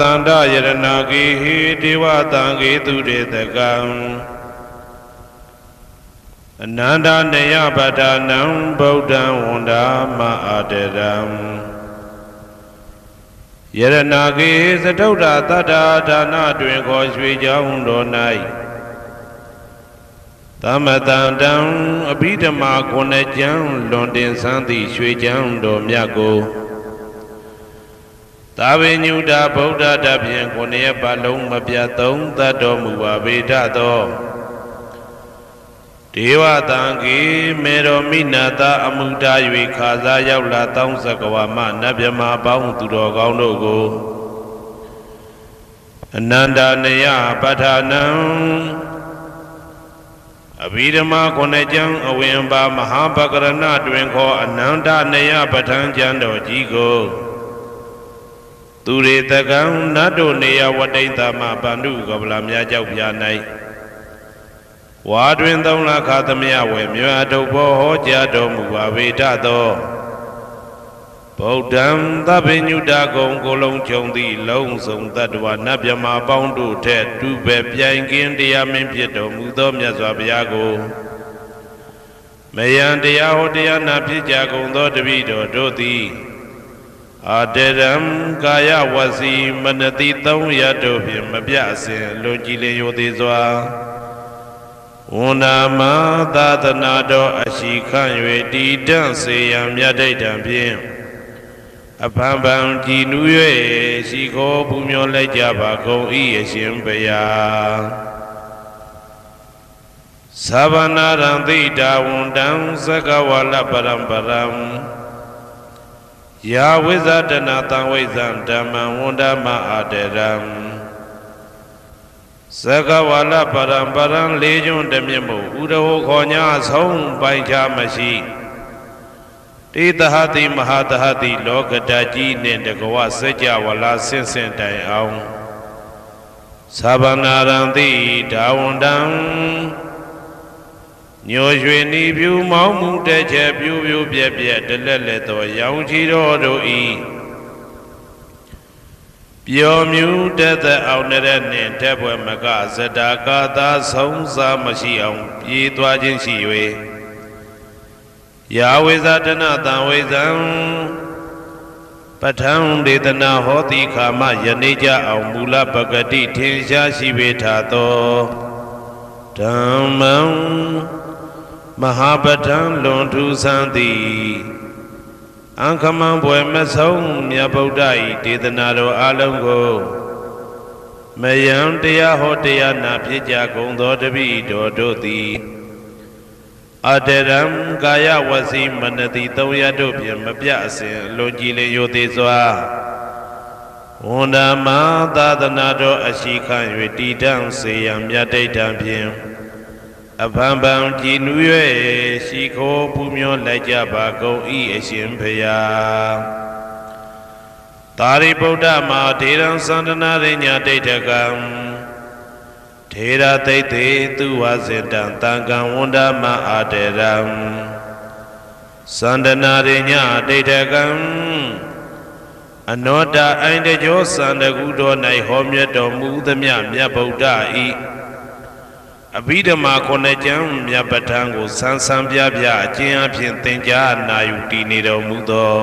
သန္တယရဏဂေဟိဒေဝတံဂေသူတေတကံအနန္တနေယပတ္ထာနံဗုဒ္ဓံဝန္ဒာမအာတရံယရဏဂေသတုဒ္ဓတတ္တာဒါနတွင်ခေါ်ရွှေကြောင်းတော်၌သမတန္တံအဘိဓမ္မာခုနှစ်ကျမ်းလွန်တင်ဆန်းသည့်ရွှေကျမ်းတော်မြတ်ကို သာဝေညုတာဗုဒ္ဓတဖြင့်ခုနှစ်ပတ်လုံးမပြတ်သုံးသတ်တော်မူပါဗေဒသောဒေဝတံကေမေတော်မိနာတာအမှုတာ၍ခါစားရောက်လာတောင်းစကဝါမနတ်မြမာပေါင်းသူတော်ကောင်းတို့ကိုအနန္တနယပဋ္ဌာနံအဘိဓမ္မာခုနှစ်ကျမ်းအဝင်ပါမဟာပကရဏတွင်ခေါ်အနန္တနယပဋ္ဌာန်းကျမ်းတော်ကြီးကို သူရေတကံနတ်တို့နေယဝတိန်သမဗန္ဓုကပလာများကြောက်ပြ၌ဝါတွင်သုံးလခါသမယဝေမြွာထုတ်ဘောဟောကြားတော်မူပါဝေဒသောဗုဒ္ဓံသဗ္ဗညုတကုံကိုလုံးခြုံသည့်လုံးစုံတ attva နတ်မြမာပေါင်းတို့ထက်တူပဲပြိုင်ကင်းတရားမင်းဖြစ်တော်မူသောမြတ်စွာဘုရားကိုမယံတရားဟောတရားနာဖြစ်ကြကုန်သောတပည့်တော်တို့သည် အာတရံကာယဝစီမနတိသုံးရတို့ဖြင့်မပြအစဉ်လွန်ကြည်လင်ရိုသေးစွာဝန္နာမသာသနာတော်အရှိခန့်၍တည်တံ့စေရန်မြတ်ဒိဋ္ဌံဖြင့်အဖန်ဖန်ကြည်နူး၍ရှိခိုးပူမျောလိုက်ကြပါကုန်၏အရှင်ဘုရားသဗ္ဗနာရံသိတာဝန္တံသကဝါလပရံပရံ ယာဝိဇာတနာတံဝိဇံဓမ္မံဝန္ဒမအာတရံသကဝါလပရံပရံလေးကျွန်းတမြင့်မို့ဥရဟောခေါ်ညာဆုံးပိုင်ချမရှိတေတဟတိမဟာတဟတိလောကတကြီးနှင့်တကဝစัจ java လာဆင့်ဆင့်တိုင်အောင်သဗ္ဗနာရံတိဒါဝန္တံ ညိုရွှေနီပြူမောင်းမှုတဲ့ချက်ပြူပြူပြက်ပြက်တလက်လက်သောရောင်ချီတော်တို့ဤပျော်မြူတက်သက်အောင်တဲ့နှင့်တက်ပွဲမကဇတာကာသာဆုံးစားမရှိအောင်ပြေးသွားခြင်းရှိ၍ယာဝေဇာတနတံဝေဇံပဋ္ဌံဒေသနာဟောတိခာမယနေ့ကြအောင်မူလပဂတိထင်ရှားရှိပေထာသောဓမ္မံ မဟာပဋ္ဌံလွန်ထူးဆန်းသည်အံခမံဘွယ်မဆုံးမြတ်ဗုဒ္ဓ၏ဒေသနာတော်အလုံးကိုမယံတရားဟောတရားနာဖြစ်ကြကုန်သောတပည့်တော်တို့သည်အတရံကာယဝစီမနတိသုံးရတို့ဖြင့်မပြအစဉ်လွန်ကြည်လင်ရိုသေးစွာဝန္ဒမသာသနာတော်အရှိခံ၍တည်တံ့စေရန်မြတ်ဒိဋ္ဌံဖြင့် အဖန်ဖန်ကြည်နူး၍ရှိခိုးပူမျောလိုက်ကြပါကုန်၏အရှင်ဖရာသာရိပုတ္တမဟာဒေရံသန္တနာရိညာဒိဋ္ဌကံထေရသိတ်တေသူဝဇင်တံတံကံဝန္ဒမအာတေရံသန္တနာရိညာဒိဋ္ဌကံအနောတအိုင်တကြောသန္တကုတော်၌ဟောမြတ်တော်မူသမျှမြတ်ဗုဒ္ဓဤ အဘိဓမ္မာခုနှစ်ကျမ်းမြတ်ပဋ္ဌာန်းကိုဆန်းဆန်းပြပြအကျဉ်းအဖြစ်သင်ကြားနာယူတည်နေတော်မူသော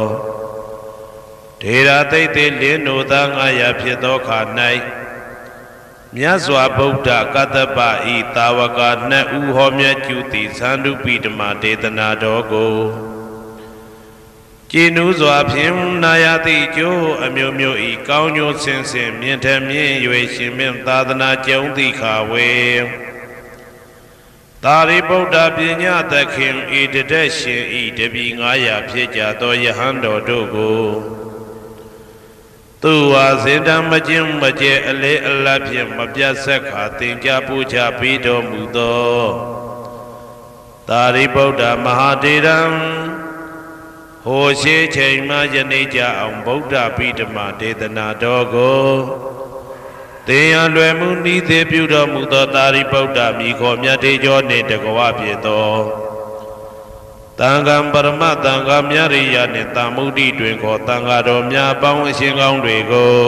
ဒေရာသိတ်တေလင်းတို့သား900ဖြစ်သောခါ၌မြတ်စွာဘုရားကတ္တပဤတာဝကနှစ်ဦးဟောမြတ်ကျူသည်သန္ဓုပိဓမ္မာဒေသနာတော်ကိုကျင်းဥစွာဖြင့်နာယတိကျိုးအမျိုးမျိုးဤကောင်းကျိုးဆင်းဆင်းမြင့်ထမြင့်၍ရှင်မြင့်သာသနာကျုံတိခါဝေ သာရိပုတ္တပညာသခင်ဤတတက်ရှင်ဤတပီ900ဖြစ်ကြသောယဟန်တော်တို့ကိုသူဝါစင်တံမကျင်းမကျဲအလေအလတ်ဖြင့်မပြတ်ဆက်ခါသင်ကြားပူချပြီးတော်မူသောသာရိပုတ္တမဟာတေရံဟိုရှိချိန်မှယနေ့ကြအောင်ဗုဒ္ဓပိဓမဒေသနာတော်ကို သင်ရလွယ်မှုဤသေးပြုတော်မူသောသာရိပုတ္တမိခေါ်မြတ်တေကျော်နှင့်တကဝဖြစ်သောတန်ခံပရမတန်ခါမြရိယနှင့်တာမုဒ္ဒိတွင်ခေါ်တန်ခါတော်များပေါင်းအရှင်ကောင်းတွေကို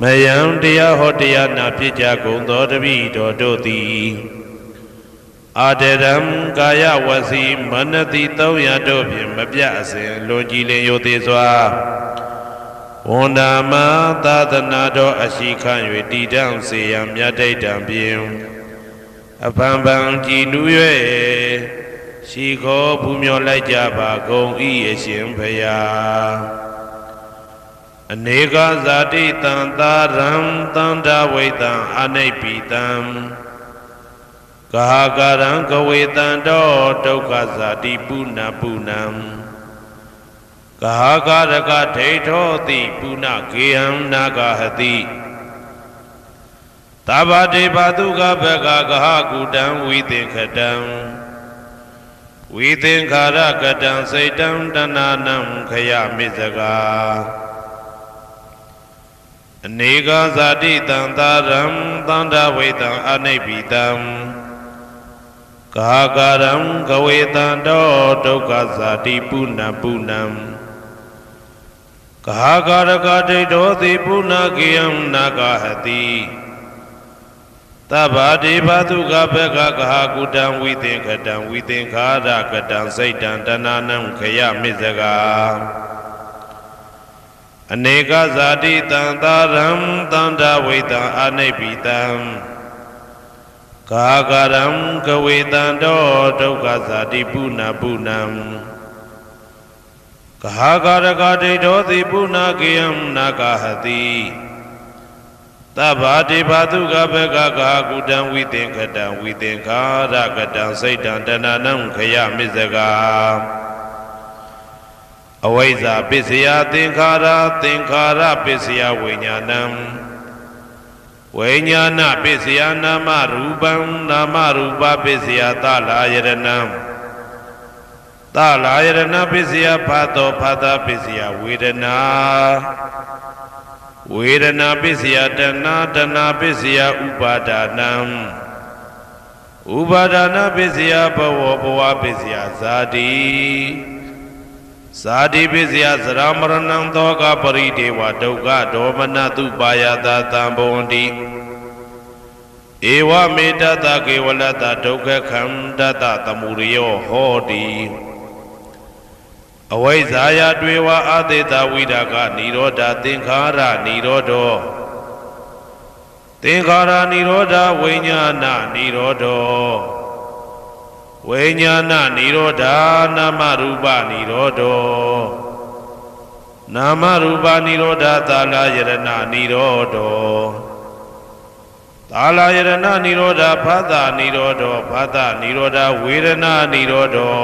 မယံတရားဟောတရားနာဖြစ်ကြကုန်သောတပိတော်တို့သည်အာတရံကာယဝစီမနတိ300တို့ဖြင့်မပြတ်အစဉ်လွန်ကြည်လင်ယိုသေးစွာ ဝန္ဒာမသာသနာတော်အရှိခံ၍တည်တံ့စေရန်မြတ်ဒိဋ္ဌံဖြင့်အဖန်ဖန်ကြည်နူး၍ရှိခေါ်ဘူးမြော်လိုက်ကြပါကုန်၏အရှင်ဖရာအနေကဇာတိတံသာရံတန္တဝိတံအနိပိတံကာကာရံကဝေတံတောဒုက္ခဇာတိပုဏ္ဏပုဏ္ဏံ ကာကာရကဒိဋ္ဌောတိပုဏ္ဏကေဟံနာဂဟတိသဗ္ဗတေဘာတုကဘကကဟကုတံဝိသင်္ခတံဝိသင်္ခာရကတံစိတ်တံတဏနံခယမိစကာအနေကဇာတိတံသာရံသန္တာဝိတံအနိဗ္ဗိတံကာကာရံကဝေတံတောဒုက္ခဇာတိပုဏ္ဏပုဏ္ဏံ ကာကာရကဒိဋ္ဌောတိပုဏ္ဏကေယံနာဂဟတိသဗ္ဗတိဘာတုကဘကကဟာကုတံဝိသင်္ခတံဝိသင်္ခာရကတံစိတ်တံတဏနံခယမိစကာအနေကဇာတိတံသာရံတန္တဝိတံအနိပိတံကာကရံကဝေတံတောဒုက္ခဇာတိပုဏ္ဏပုဏ္ဏံ ကာကာရကဒိဋ္ဌောတိပုဏ္ဏကေယံနာဂဟတိသဗ္ဗတိဘာတုကဘကကာကုတံဝိသင်္ခတံဝိသင်္ခာရကတံစိတ်တံတဏနံခယမိစကာအဝိဇ္ဇာပစ္စယသင်္ခါရသင်္ခါရပစ္စယဝိညာဏံဝိညာဏပစ္စယနာမရူပံနာမရူပပစ္စယသလာယရဏံ သလာယရဏပစ္စယဖတ်တော်ဖတ်တာပစ္စယဝေဒနာဝေဒနာပစ္စယတဏတဏပစ္စယဥပါဒနာဥပါဒနာပစ္စယဘဝဘဝပစ္စယဇာတိဇာတိပစ္စယသရမရဏံသောကပရိဒေဝဒုက္ခဒေါမနတုပါယတာတံဘဝန္တိဧဝမေတ္တကေဝလတဒုက္ခခန္တတသမုရိယောဟောတိ အဝိဇ္ဇာယတွေဝအာသေတဝိဒါကនិရောဓသင်္ခါရនិရောဓောသင်္ခါရនិရောဓဝိညာဏនិရောဓောဝိညာဏនិရောဓနာမရူပនិရောဓောနာမရူပនិရောဓသာလယရဏនិရောဓောသာလယရဏនិရောဓဖသនិရောဓောဖသនិရောဓဝေဒနာនិရောဓော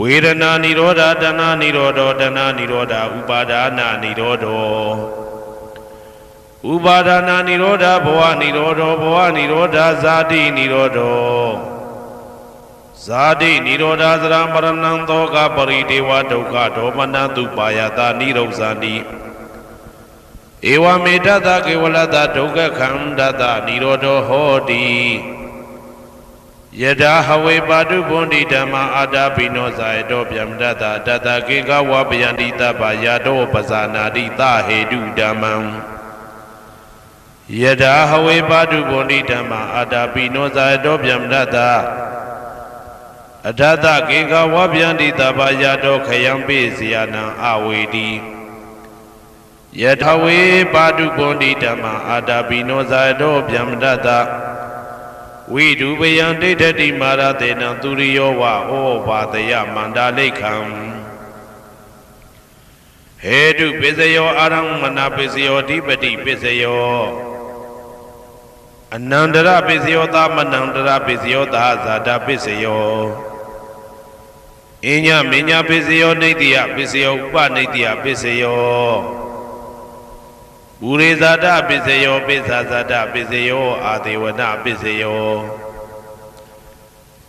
ဝေဒနာនិရောဓတဏនិရောဓတဏនិရောဓဥပါဒာနာនិရောဓဥပါဒနာនិရောဓဘဝនិရောဓဘဝនិရောဓဇာတိនិရောဓဇာတိនិရောဓသရမရဏံသောကပရိဒေဝဒုက္ခဒေါမနတုပါယတာនិရုဇာတိဧဝမေတ္တကေဝလတဒုက္ခခန္ဓတនិရောဓဟောတိ ယထာဟဝေပါတုဗွန်တိဓမ္မာအာတာပိနောဇာယတောဗျမတတတတကေကဝပယန္တိတပယာတောပဇာနာတိသဟေတုဓမ္မံယထာဟဝေပါတုဗွန်တိဓမ္မာအာတာပိနောဇာယတောဗျမတတအထတကေကဝဗျန္တိတပယာတောခယံပိစီယနံအဝေတိယထဝေပါတုဗွန်တိဓမ္မာအာတာပိနောဇာယတောဗျမတတ ဝိဒုပယံဒိဋ္ဌတိမာရတေနံသူရိယောဝဩဘာတယမန္တာလိခံဟေတုပစ္စယောအာရမဏပစ္စယောဓိပတိပစ္စယောအနန္တရပစ္စယောသမနန္တရပစ္စယောသာဇာတပစ္စယောအညမညာပစ္စယောနေတိယပစ္စယောဥပနေတိယပစ္စယော ဘူရိဇာတပစ္စယောပိစ္ဆာဇာတပစ္စယောအာဒေဝနပစ္စယော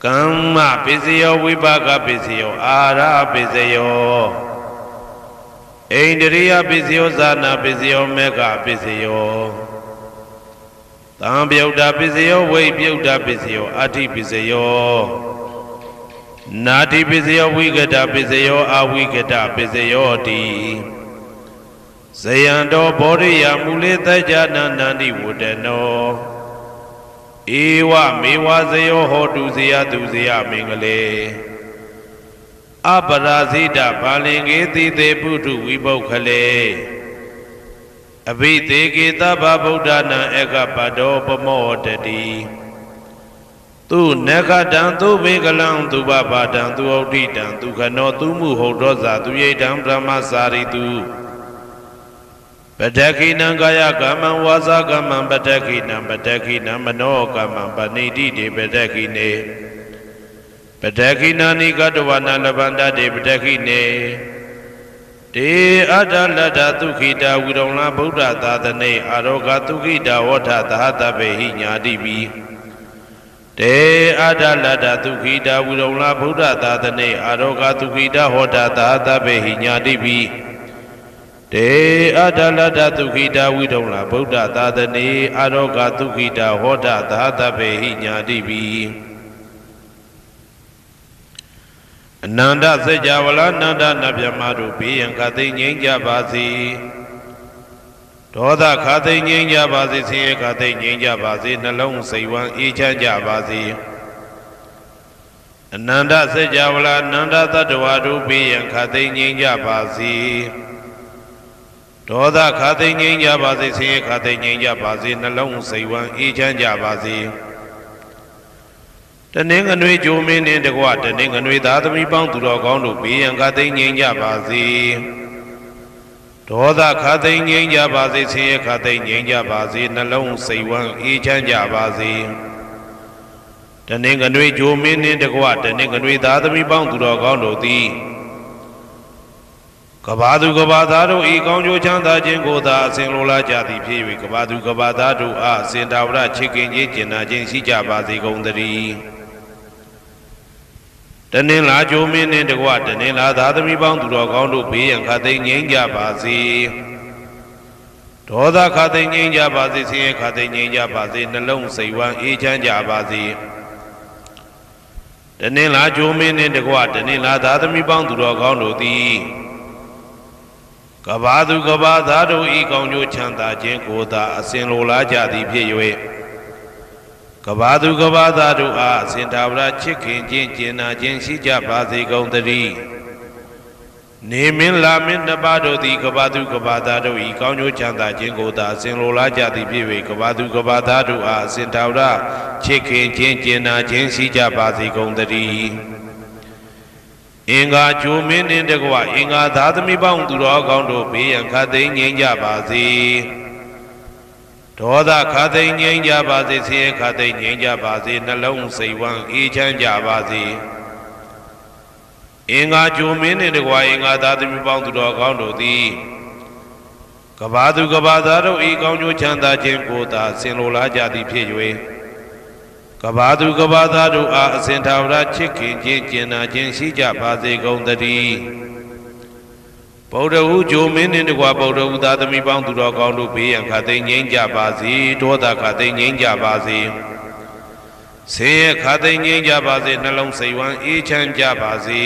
ကမ္မပစ္စယောဝိပါကပစ္စယောအာရပစ္စယောဣန္ဒြိယပစ္စယောဇာနာပစ္စယောမေဃပစ္စယောသံပြုတ်တာပစ္စယောဝိပြုတ်တာပစ္စယောအဋ္ဌိပစ္စယောနာတိပစ္စယောဝိကတပစ္စယောအဝိကတပစ္စယောတိ ဇယံတော်ဘောရိယမူလေတကြနာနန္တိဝတ္တနောဧဝမေဝဇယောဟောတုဇယသူဇယမင်္ဂလေအပရာဇိတဘာလင်ကေတိတေပုထုဝိပုခလေအဘိသေကေတဗ္ဗဗုဒ္ဓနာအကပတောပမောတတိသူနခတံသူဘေကလံသူဘပါတံသူဩဋ္ဌိတံသူခနောသူမှုဟုတ်တော်စာသူရိတံဗြဟ္မစာရိတု ပတခိနံကာယကမ္မံဝါစာကမ္မံပတခိနံပတခိနံမနောကမ္မံပဏိတိတေပတခိနေပတခိနာနိကတဝနာလဗန္တတေပတခိနေတေအတ္တလတ္တသုခိတာဝိရုံလဗုဒ္ဓသာသနေအာရောဂသုခိတာဝဋ္ဌသဟတပေဟိညာတိပိတေအတ္တလတ္တသုခိတာဝိရုံလဗုဒ္ဓသာသနေအာရောဂသုခိတာဟောတာသဟတပေဟိညာတိပိ တေအတ္တလတ္တသုခိတာဝိရုံလဗုဒ္ဓသာသနေအာရောဂသုခိတာဟောတာသဟတပေဟိညာတိပိအနန္တစัจ java လာနန္ဒနဗျမတို့ဘေးရန်ခသိငြိမ်းကြပါစေဒေါသခသိငြိမ်းကြပါစေဆင်းရဲခသိငြိမ်းကြပါစေနှလုံးစိတ်ဝမ်းအေးချမ်းကြပါစေအနန္တစัจ java လာနန္ဒတတ္တဝါတို့ဘေးရန်ခသိငြိမ်းကြပါစေ ဒေါသခသိငြိမ်းကြပါစေဆင်းရဲခသိငြိမ်းကြပါစေနှလုံးစိတ်ဝမ်းအေးချမ်းကြပါစေတနင်္ဂနွေဂျိုမင်းနှင့်တကွတနင်္ဂနွေသားသမီးပေါင်းသူတော်ကောင်းတို့ဘေးရန်ကသိငြိမ်းကြပါစေဒေါသခသိငြိမ်းကြပါစေဆင်းရဲခသိငြိမ်းကြပါစေနှလုံးစိတ်ဝမ်းအေးချမ်းကြပါစေတနင်္ဂနွေဂျိုမင်းနှင့်တကွတနင်္ဂနွေသားသမီးပေါင်းသူတော်ကောင်းတို့သည် ကဘာသူကဘာသားတို့ဤကောင်းကျိုးချမ်းသာခြင်းကိုသာအစဉ်လိုလားကြသည်ဖြစ်၍ကဘာသူကဘာသားတို့အားအစဉ်တာဝရချစ်ခင်ခြင်းကျင်နာခြင်းရှိကြပါစေကုန်သတည်းတနင်္လာကြိုမင်းနှင့်တကွတနင်္လာသာသမီပေါင်းသူတော်ကောင်းတို့ဘေးရန်ခသိငြိမ်းကြပါစေဒေါသခသိငြိမ်းကြပါစေဆင်းရဲခသိငြိမ်းကြပါစေနှလုံးစိတ်ဝမ်းအေးချမ်းကြပါစေတနင်္လာကြိုမင်းနှင့်တကွတနင်္လာသာသမီပေါင်းသူတော်ကောင်းတို့သည် ကဘာသူကဘာသားတို့ဤကောင်းကျိုးချမ်းသာခြင်းကိုသာအစဉ်လိုလားကြသည်ဖြစ်၍ကဘာသူကဘာသားတို့အားအစဉ်သာဝရချစ်ခင်ခြင်းကျင်နာခြင်းရှိကြပါစေကုန်သတည်းနေမင်းလာမင်းနှစ်ပါးတို့သည်ကဘာသူကဘာသားတို့ဤကောင်းကျိုးချမ်းသာခြင်းကိုသာအစဉ်လိုလားကြသည်ဖြစ်၍ကဘာသူကဘာသားတို့အားအစဉ်သာဝရချစ်ခင်ခြင်းကျင်နာခြင်းရှိကြပါစေကုန်သတည်း အင်္ဂါဂျိုမင်းနှင့်တကွအင်္ဂါသာသမီပေါင်းသူတော်ကောင်းတို့ဘေးရန်ခတ်သိမ်းငြိမ်းကြပါစေ။ဒေါသခါသိငြိမ်းကြပါစေဆင်းရဲခါသိငြိမ်းကြပါစေနှလုံးစိတ်ဝမ်းအေးချမ်းကြပါစေအင်္ဂါဂျိုမင်းနှင့်တကွာအင်္ဂါသားသမီးပေါင်းသူတော်ကောင်းတို့သည်ကဘာသူကဘာသားတို့ဤကောင်းကျိုးချမ်းသာခြင်းကိုသာဆင်လိုလားကြသည်ဖြစ်၍ ကဘာသူကဘာသားတို့အားအစဉ်သာဝရချစ်ခင်ခြင်းကျင်နာခြင်းရှိကြပါစေကုန်သတည်းဗုဒ္ဓဟူဂျိုမင်းနှင့်တကွာဗုဒ္ဓဟူသာသမီပေါင်းသူတော်ကောင်းတို့ဘေးရန်ခသိငြိမ်းကြပါစေဒေါသခသိငြိမ်းကြပါစေဆင်းရဲခသိငြိမ်းကြပါစေနှလုံးစိတ်ဝမ်းအေးချမ်းကြပါစေ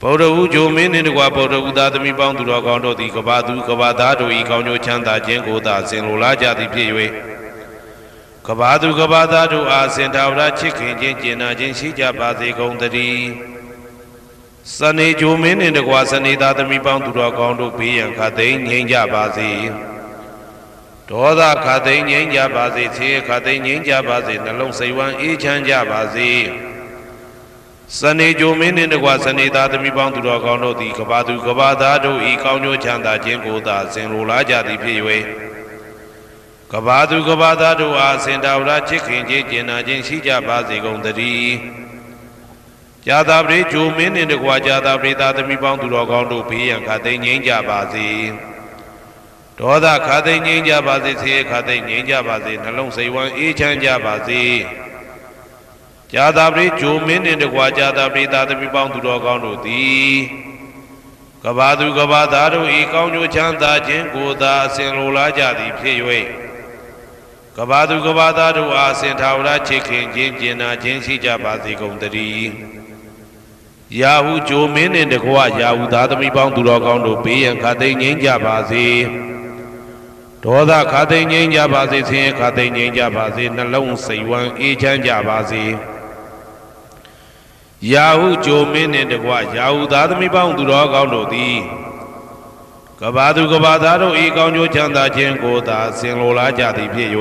ဗုဒ္ဓဟူဂျိုမင်းနှင့်တကွာဗုဒ္ဓဟူသာသမီပေါင်းသူတော်ကောင်းတို့သည်ကဘာသူကဘာသားတို့ဤကောင်းကျိုးချမ်းသာခြင်းကိုသာဆင်လိုလားကြသည်ဖြစ်၍ ကဘာသူကဘာသားတို့အားစင်တာဝရချစ်ခင်ခြင်းကျင်နာခြင်းရှိကြပါစေကုန်သတည်းစနေဂျိုမင်းနှင့်တကွာစနေသားသမီးပေါင်းသူတော်ကောင်းတို့ဘေးရန်ခတ်သိမ်းငြိမ်းကြပါစေဒေါသခတ်သိမ်းငြိမ်းကြပါစေဆင်းရဲခတ်သိမ်းငြိမ်းကြပါစေနှလုံးစိတ်ဝမ်းအေးချမ်းကြပါစေစနေဂျိုမင်းနှင့်တကွာစနေသားသမီးပေါင်းသူတော်ကောင်းတို့သည်ကဘာသူကဘာသားတို့ဤကောင်းကျိုးချမ်းသာခြင်းကိုသာစင်လိုလားကြသည်ဖြစ်၍ ကဘာသူကဘာသားတို့အားစင်တာဝရချစ်ခင်ခြင်းကျင်နာခြင်းရှိကြပါစေကုန်သတည်းကြာသာပရိဂျိုမင်းနှင့်တကွာကြာသာပရိသာသမီပေါင်းသူတော်ကောင်းတို့ဘေးရန်ခသိငြိမ်းကြပါစေဒေါသခသိငြိမ်းကြပါစေဆေးခသိငြိမ်းကြပါစေနှလုံးစိတ်ဝမ်းအေးချမ်းကြပါစေကြာသာပရိဂျိုမင်းနှင့်တကွာကြာသာပရိသာသမီပေါင်းသူတော်ကောင်းတို့သည်ကဘာသူကဘာသားတို့ဤကောင်းကျိုးချမ်းသာခြင်းကိုသာအစဉ်လိုလားကြသည်ဖြစ်၍ ကဘာသူကဘာသားတို့အားအစဉ်ထာဝရချစ်ခင်ခြင်းကျင်နာခြင်းရှိကြပါစေကုန်သတည်းရာဟုဂျိုမင်းနှင့်တကွရာဟုသားသမီးပေါင်းသူတော်ကောင်းတို့ဘေးရန်ခါသိမ်းငြိမ်းကြပါစေဒေါသခါသိမ်းငြိမ်းကြပါစေဆင်းရဲခါသိမ်းငြိမ်းကြပါစေနှလုံးစိတ်ဝမ်းအေးချမ်းကြပါစေရာဟုဂျိုမင်းနှင့်တကွရာဟုသားသမီးပေါင်းသူတော်ကောင်းတို့သည် ကဘာသူကဘာသားတို့ဤကောင်းကျိုးချမ်းသာခြင်းကိုသာဆင်လိုလားကြသည်ဖြစ်၍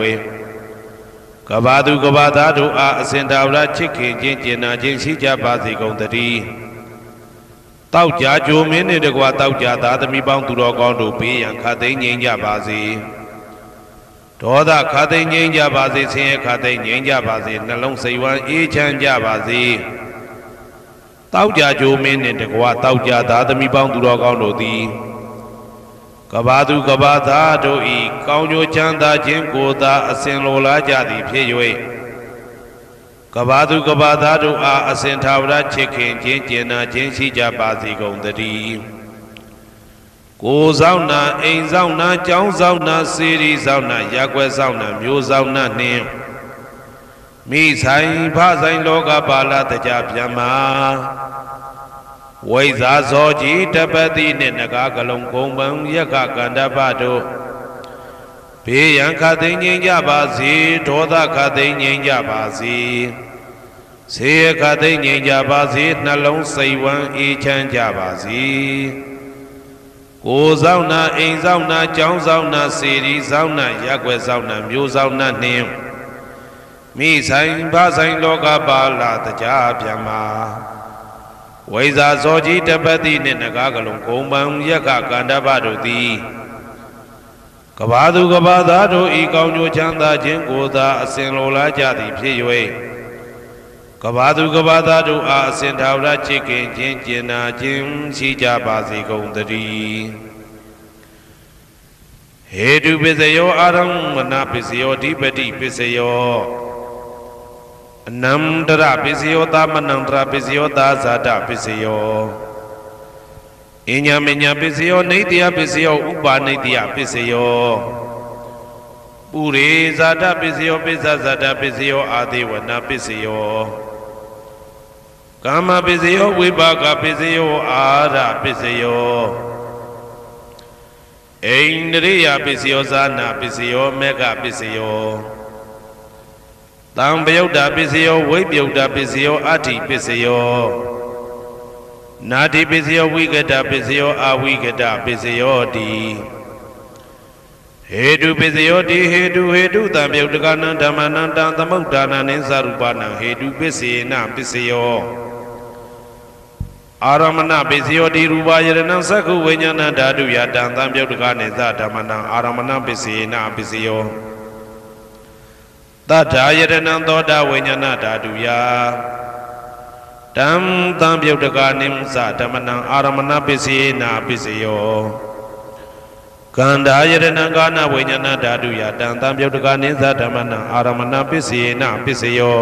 ကဘာသူကဘာသားတို့အားအစဉ်တာဝရချစ်ခင်ခြင်းကျင်နာခြင်းရှိကြပါစေကုန်သတည်းတောက်ကြကြိုမင်းနှင့်တကွတောက်ကြသားသမီးပေါင်းသူတော်ကောင်းတို့ဘေးရန်ခတ်သိမ်းငြိမ်းကြပါစေဒေါသခတ်သိမ်းငြိမ်းကြပါစေဆင်းရဲခတ်သိမ်းငြိမ်းကြပါစေနှလုံးစိတ်ဝမ်းအေးချမ်းကြပါစေတောက်ကြကြိုမင်းနှင့်တကွတောက်ကြသားသမီးပေါင်းသူတော်ကောင်းတို့သည် ကဘာသူကဘာသားတို့ဤကောင်းကျိုးချမ်းသာခြင်းကိုသာအစဉ်လိုလားကြသည်ဖြစ်၍ကဘာသူကဘာသားတို့အားအစဉ်သာဝရချစ်ခင်ခြင်းကျင်နာခြင်းရှိကြပါစေကုန်သတည်းကိုဆောင်နာအိမ်ဆောင်နာကျောင်းဆောင်နာစေရီဆောင်နာရက်ွယ်ဆောင်နာမျိုးဆောင်နာနှင့်မိဆိုင်ဖဆိုင်လောကပါဠတကြပြန်မှာ ဝိဇာဇောကြီးတပတိနှင့်နဂါကလုံးကုံပံယက္ခကန္တပတို့ဘေးရန်ခသိငြိမ်းကြပါစေဒေါသခသိငြိမ်းကြပါစေဆေယခသိငြိမ်းကြပါစေနှလုံးစိတ်ဝမ်းအေးချမ်းကြပါစေကိုယ်ဆောင်နာအိမ်ဆောင်နာကျောင်းဆောင်နာစေရီဆောင်နာရက်ွယ်ဆောင်နာမျိုးဆောင်နာနှင်းမိဆိုင်ဗဆိုင်လောကပါလာတကြပြန်မှာ ဝိဇာဇောကြီးတပတိနှင့်နဂါကလုံးဂုံပံယက္ခကန္တပတို့သည်ကဘာသူကဘာသားတို့ဤကောင်းကျိုးချမ်းသာခြင်းကိုသာအစဉ်လိုလားကြသည်ဖြစ်၍ကဘာသူကဘာသားတို့အားအစဉ်ထာဝရချစ်ခင်ခြင်းကျင်နာခြင်းရှိကြပါစေကုန်သတည်းဟေတုပစ္စယောအာရမဏပစ္စယောဓိပတိပစ္စယော အနန္တရပစ္စယောသမနန္တရပစ္စယောသာဇာတပစ္စယောအညာမညာပစ္စယောနေတယပစ္စယောဥပါနေတယပစ္စယောပုရိဇာတပစ္စယောပိစ္ဆဇာတပစ္စယောအာသေဝနာပစ္စယောကာမပစ္စယောဝိပါကပစ္စယောအာရပစ္စယောအိန္ဒြိယပစ္စယောဇာနာပစ္စယောမေဃပစ္စယော တံပယုတ်တာပစ္စယောဝိပယုတ်တာပစ္စယောအဋ္ဌိပစ္စယောနာတိပစ္စယောဝိကတပစ္စယောအဝိကတပစ္စယောတိဟေတုပစ္စယောတိဟေတုဟေတုတံပယုတ်တကနံဓမ္မနံတံသမုဒ္ဒါနံနိသရူပနံဟေတုပစ္စေနပစ္စယောအာရမဏပစ္စယောတိရူပယရဏံသက္ခုဝိညာဏဓာတုယတံသံပယုတ်တကနိသဓမ္မနံအာရမဏပစ္စေနပစ္စယော တထာယတနံသောတာဝိညာဏဓာတုယတံသံပြုတ်တကာနိမသဓမ္မနံအာရမဏပစ္စေနာပစ္စယောကန္ဓာယတနံကာနဝိညာဏဓာတုယတံသံပြုတ်တကာနိသဓမ္မနံအာရမဏပစ္စေနာပစ္စယော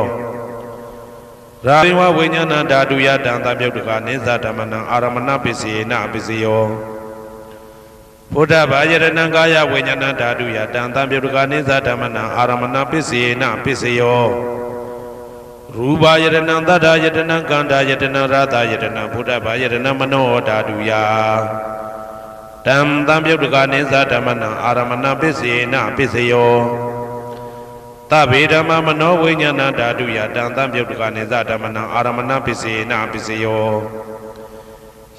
ရာဝဝိညာဏဓာတုယတံသံပြုတ်တကာနိသဓမ္မနံအာရမဏပစ္စေနာပစ္စယော ဘုဒ္ဓဘာယရဏံကာယဝိညာဏဓာတုယတံသံပြုတ်ကာနိသဓမ္မနံအာရမဏပစ္စေနပစ္စယောရူပယရဏံသတ္တယတနံကန္တာယတနံရသယတနံဘုဒ္ဓဘာယရဏမနောဓာတုယတံသံပြုတ်ကာနိသဓမ္မနံအာရမဏပစ္စေနပစ္စယောသဗ္ဗေဓမ္မမနောဝိညာဏဓာတုယတံသံပြုတ်ကာနိသဓမ္မနံအာရမဏပစ္စေနပစ္စယော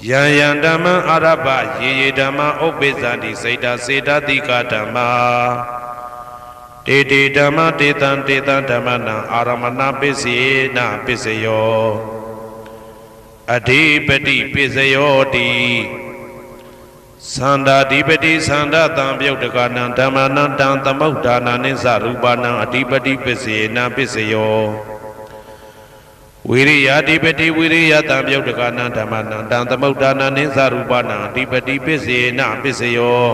ယံယံဓမ္မအာရပယေယေဓမ္မဥပ္ပိသန္တိစေတစေတတိကဓမ္မာတေတေဓမ္မတေတံတေတံဓမ္မနံအာရမဏပစ္စေနပစ္စယောအဓိပတိပစ္စယောတိသန္တာဓိပတိသန္တာတံပြုတ်တကနံဓမ္မနံတံသမုဋ္ဌာနာနိသရူပနံအဓိပတိပစ္စေနပစ္စယော ဝိရိယအဓိပတိဝိရိယတံပြုတ်တကနံဓမ္မနံတံသမုဋ္ဌာနာနိသရူပနံအဓိပတိပစ္စေနပစ္စယော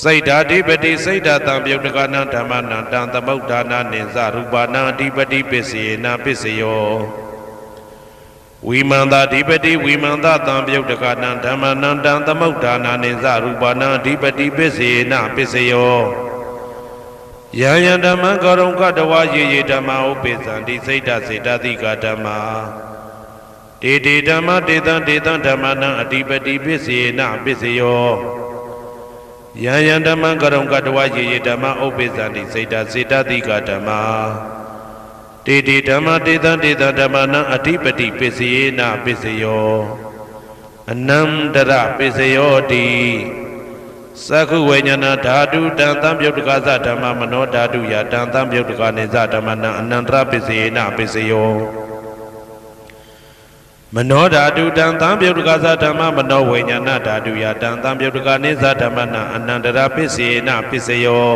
စိတ်ဓာတိပတိစိတ်ဓာတံပြုတ်တကနံဓမ္မနံတံသမုဋ္ဌာနာနိသရူပနံအဓိပတိပစ္စေနပစ္စယောဝိမန္တာဓိပတိဝိမန္တတံပြုတ်တကနံဓမ္မနံတံသမုဋ္ဌာနာနိသရူပနံအဓိပတိပစ္စေနပစ္စယော ယံယံဓမ္မကရုံကတဝါယေယေဓမ္မဥပိသံတိစိတ်တစေတသိကဓမ္မာတေတေဓမ္မတေတံတေတံဓမ္မနံအတိပတိပစ္စေနပစ္စယောယံယံဓမ္မကရုံကတဝယေယေဓမ္မဥပ္ပိသန္တိစေတစေတတိကဓမ္မာတေတေဓမ္မတေတံတေတံဓမ္မနံအတိပတိပစ္စယေနပစ္စယောအနန္တရပစ္စယောတိ သက္ခုဝိညာဏဓာတုတံသံပြုတ်တကသဓမ္မမနောဓာတုယတံသံပြုတ်တကနေသဓမ္မနံအနန္တရပစ္စယေနပစ္စယောမနောဓာတုတံသံပြုတ်တကသဓမ္မမနောဝိညာဏဓာတုယတံသံပြုတ်တကနေသဓမ္မနံအနန္တရပစ္စယေနပစ္စယော